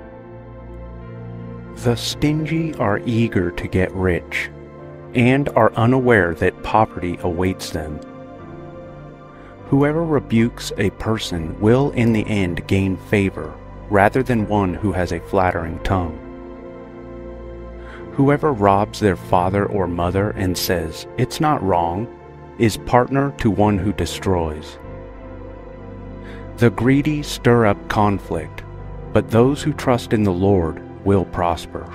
The stingy are eager to get rich, and are unaware that poverty awaits them. Whoever rebukes a person will in the end gain favor, rather than one who has a flattering tongue. Whoever robs their father or mother and says, It's not wrong, is partner to one who destroys. The greedy stir up conflict, but those who trust in the Lord will prosper.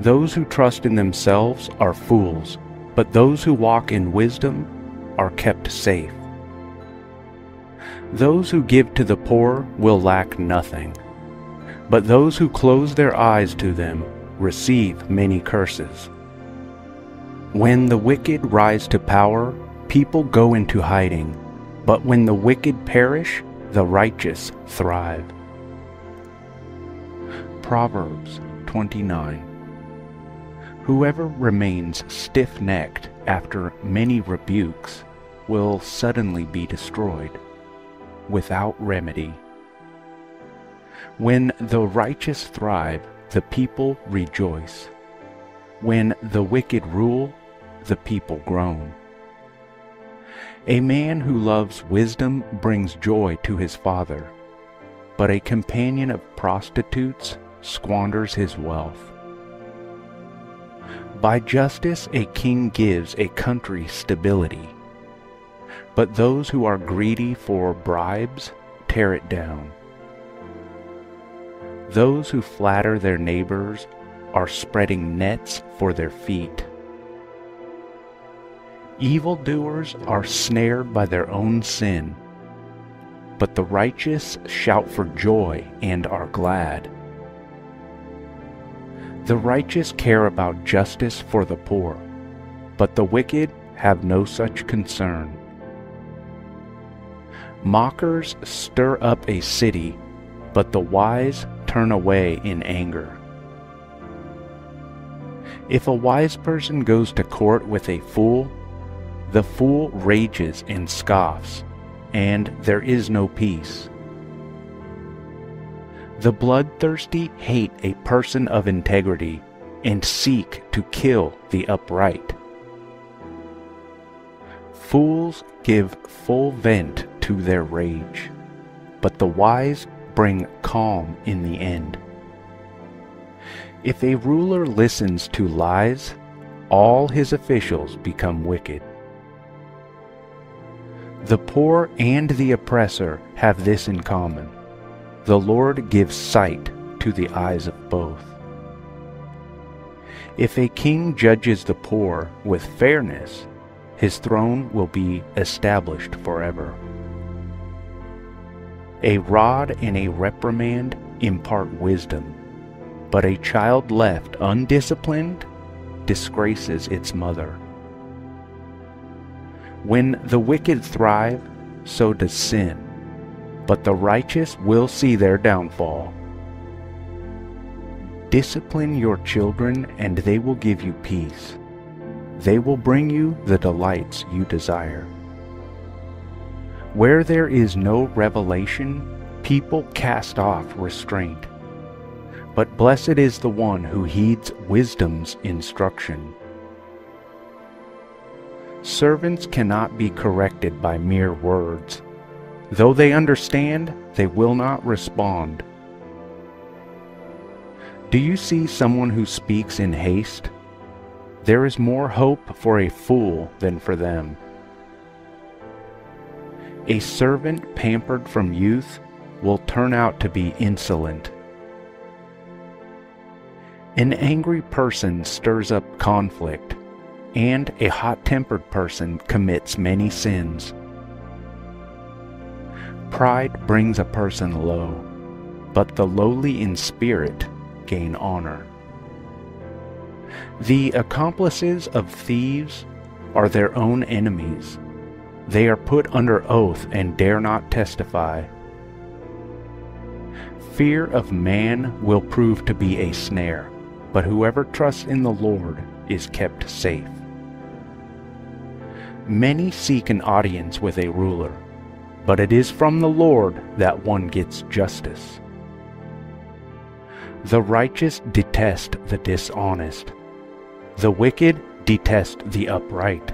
Those who trust in themselves are fools, but those who walk in wisdom are kept safe. Those who give to the poor will lack nothing but those who close their eyes to them receive many curses. When the wicked rise to power, people go into hiding, but when the wicked perish, the righteous thrive. Proverbs 29 Whoever remains stiff necked after many rebukes will suddenly be destroyed, without remedy. When the righteous thrive, the people rejoice. When the wicked rule, the people groan. A man who loves wisdom brings joy to his father, but a companion of prostitutes squanders his wealth. By justice a king gives a country stability, but those who are greedy for bribes tear it down. Those who flatter their neighbors are spreading nets for their feet. Evildoers are snared by their own sin, but the righteous shout for joy and are glad. The righteous care about justice for the poor, but the wicked have no such concern. Mockers stir up a city, but the wise turn away in anger. If a wise person goes to court with a fool, the fool rages and scoffs, and there is no peace. The bloodthirsty hate a person of integrity and seek to kill the upright. Fools give full vent to their rage, but the wise bring calm in the end. If a ruler listens to lies, all his officials become wicked. The poor and the oppressor have this in common the Lord gives sight to the eyes of both. If a king judges the poor with fairness, his throne will be established forever. A rod and a reprimand impart wisdom, but a child left undisciplined disgraces its mother. When the wicked thrive, so does sin but the righteous will see their downfall. Discipline your children, and they will give you peace. They will bring you the delights you desire. Where there is no revelation, people cast off restraint. But blessed is the one who heeds wisdom's instruction. Servants cannot be corrected by mere words Though they understand, they will not respond. Do you see someone who speaks in haste? There is more hope for a fool than for them. A servant pampered from youth will turn out to be insolent. An angry person stirs up conflict, and a hot-tempered person commits many sins. Pride brings a person low, but the lowly in spirit gain honor. The accomplices of thieves are their own enemies. They are put under oath and dare not testify. Fear of man will prove to be a snare, but whoever trusts in the Lord is kept safe. Many seek an audience with a ruler, but it is from the Lord that one gets justice. The righteous detest the dishonest. The wicked detest the upright.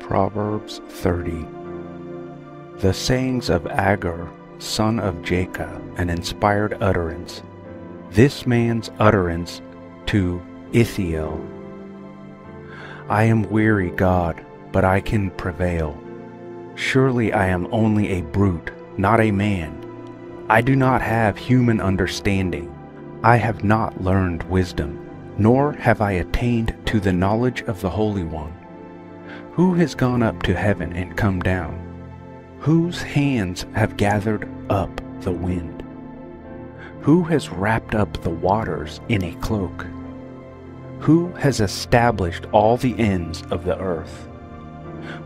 Proverbs 30 The sayings of Agur, son of Jakeh, an inspired utterance. This man's utterance to Ithiel. I am weary, God, but I can prevail. Surely I am only a brute, not a man. I do not have human understanding. I have not learned wisdom, nor have I attained to the knowledge of the Holy One. Who has gone up to heaven and come down? Whose hands have gathered up the wind? Who has wrapped up the waters in a cloak? Who has established all the ends of the earth?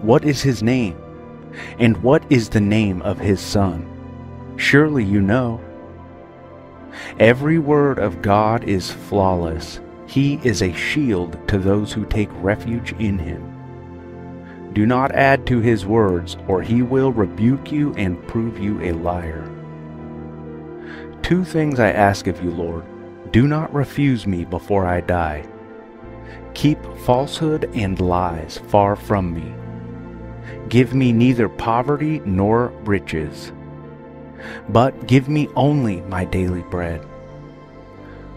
What is his name? And what is the name of his son? Surely you know. Every word of God is flawless. He is a shield to those who take refuge in him. Do not add to his words, or he will rebuke you and prove you a liar. Two things I ask of you, Lord. Do not refuse me before I die. Keep falsehood and lies far from me. Give me neither poverty nor riches, but give me only my daily bread.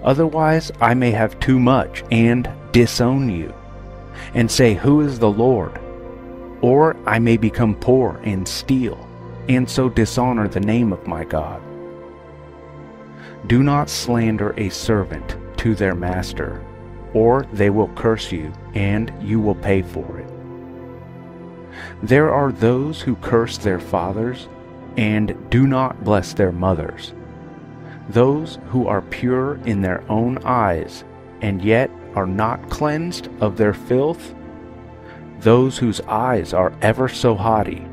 Otherwise, I may have too much and disown you, and say, Who is the Lord? Or I may become poor and steal, and so dishonor the name of my God. Do not slander a servant to their master, or they will curse you, and you will pay for it. There are those who curse their fathers and do not bless their mothers, those who are pure in their own eyes and yet are not cleansed of their filth, those whose eyes are ever so haughty,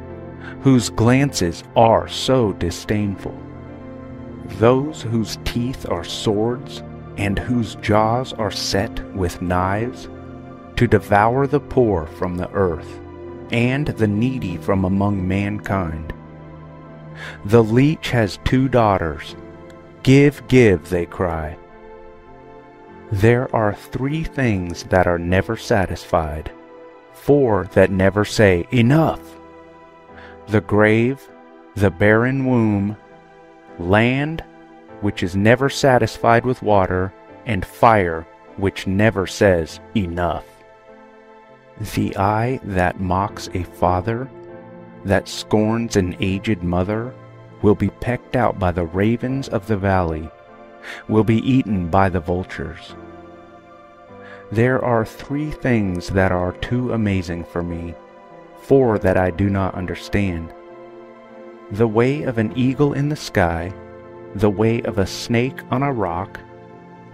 whose glances are so disdainful those whose teeth are swords, and whose jaws are set with knives, to devour the poor from the earth, and the needy from among mankind. The leech has two daughters. Give, give, they cry. There are three things that are never satisfied, four that never say, Enough! The grave, the barren womb, land, which is never satisfied with water, and fire, which never says, Enough. The eye that mocks a father, that scorns an aged mother, will be pecked out by the ravens of the valley, will be eaten by the vultures. There are three things that are too amazing for me, four that I do not understand the way of an eagle in the sky, the way of a snake on a rock,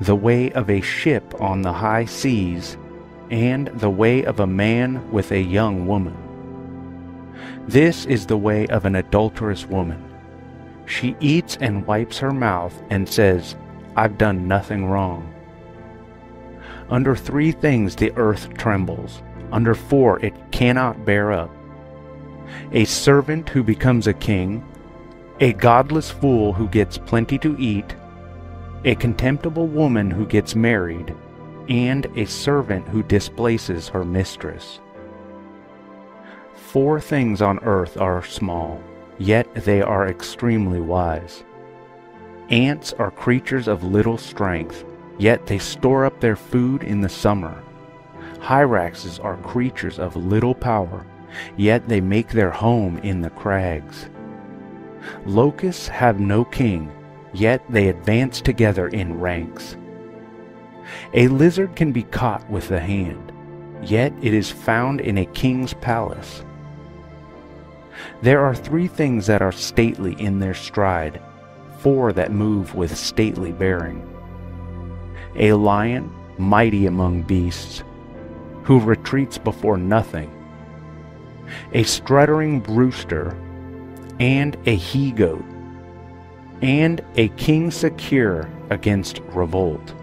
the way of a ship on the high seas, and the way of a man with a young woman. This is the way of an adulterous woman. She eats and wipes her mouth and says, I've done nothing wrong. Under three things the earth trembles, under four it cannot bear up a servant who becomes a king, a godless fool who gets plenty to eat, a contemptible woman who gets married, and a servant who displaces her mistress. Four things on earth are small, yet they are extremely wise. Ants are creatures of little strength, yet they store up their food in the summer. Hyraxes are creatures of little power, yet they make their home in the crags. Locusts have no king, yet they advance together in ranks. A lizard can be caught with the hand, yet it is found in a king's palace. There are three things that are stately in their stride, four that move with stately bearing. A lion, mighty among beasts, who retreats before nothing, a struttering rooster, and a he goat, and a king secure against revolt.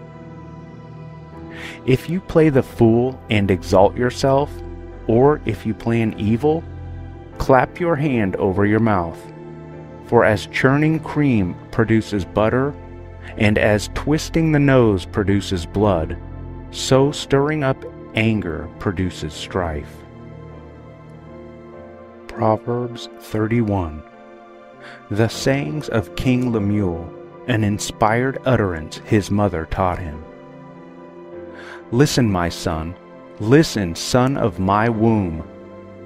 If you play the fool and exalt yourself, or if you plan evil, clap your hand over your mouth. For as churning cream produces butter, and as twisting the nose produces blood, so stirring up anger produces strife. Proverbs 31. The sayings of King Lemuel, an inspired utterance his mother taught him. Listen, my son, listen, son of my womb.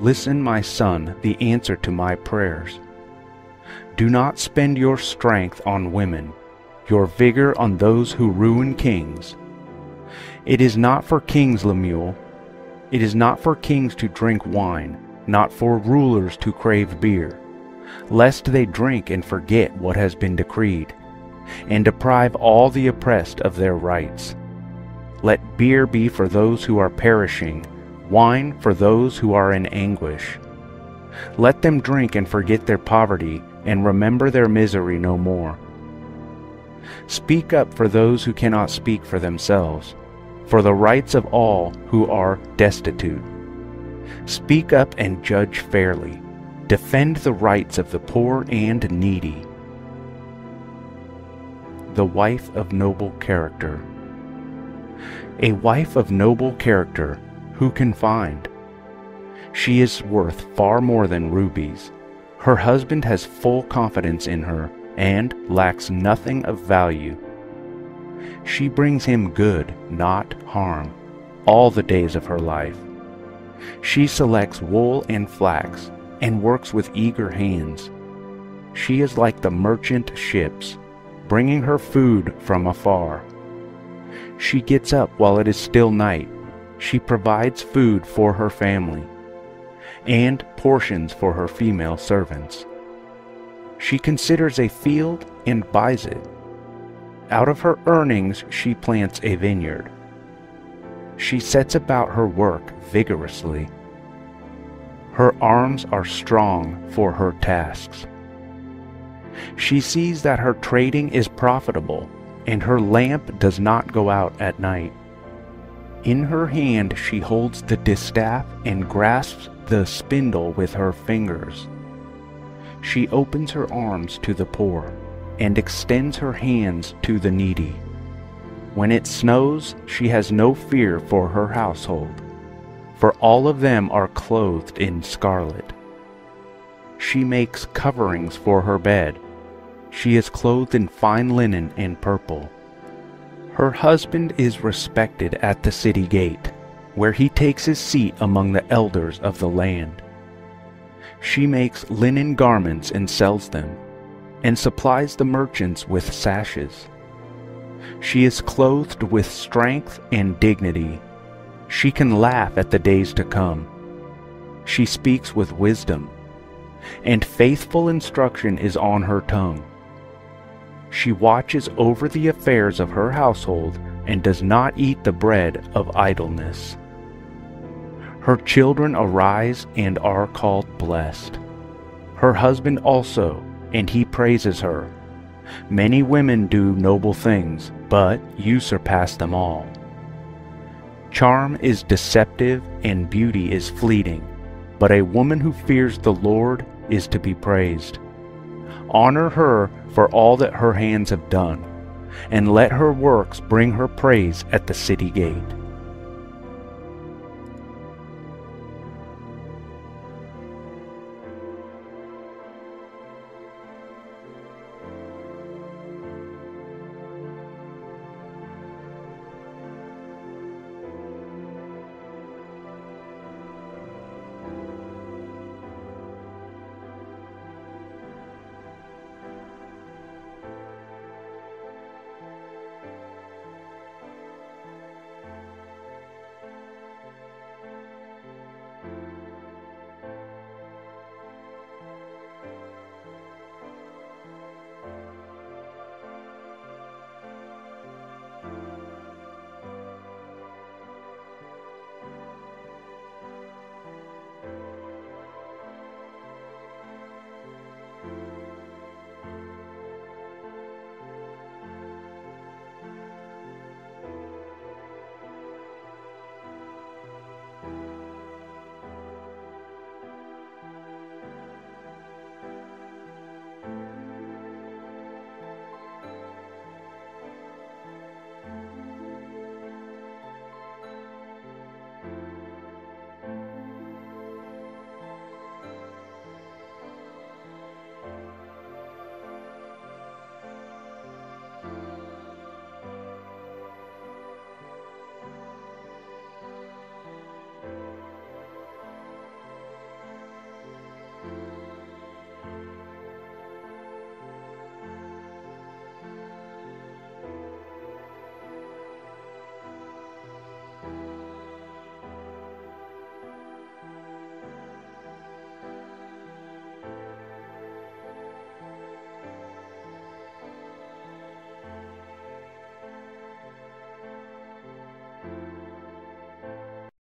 Listen, my son, the answer to my prayers. Do not spend your strength on women, your vigor on those who ruin kings. It is not for kings, Lemuel. It is not for kings to drink wine not for rulers to crave beer, lest they drink and forget what has been decreed, and deprive all the oppressed of their rights. Let beer be for those who are perishing, wine for those who are in anguish. Let them drink and forget their poverty and remember their misery no more. Speak up for those who cannot speak for themselves, for the rights of all who are destitute. Speak up and judge fairly. Defend the rights of the poor and needy. The wife of noble character. A wife of noble character, who can find? She is worth far more than rubies. Her husband has full confidence in her and lacks nothing of value. She brings him good, not harm, all the days of her life. She selects wool and flax and works with eager hands. She is like the merchant ships, bringing her food from afar. She gets up while it is still night. She provides food for her family and portions for her female servants. She considers a field and buys it. Out of her earnings she plants a vineyard. She sets about her work vigorously. Her arms are strong for her tasks. She sees that her trading is profitable, and her lamp does not go out at night. In her hand she holds the distaff and grasps the spindle with her fingers. She opens her arms to the poor and extends her hands to the needy. When it snows, she has no fear for her household, for all of them are clothed in scarlet. She makes coverings for her bed. She is clothed in fine linen and purple. Her husband is respected at the city gate, where he takes his seat among the elders of the land. She makes linen garments and sells them, and supplies the merchants with sashes. She is clothed with strength and dignity. She can laugh at the days to come. She speaks with wisdom, and faithful instruction is on her tongue. She watches over the affairs of her household and does not eat the bread of idleness. Her children arise and are called blessed. Her husband also, and he praises her. Many women do noble things, but you surpass them all. Charm is deceptive and beauty is fleeting, but a woman who fears the Lord is to be praised. Honor her for all that her hands have done, and let her works bring her praise at the city gate.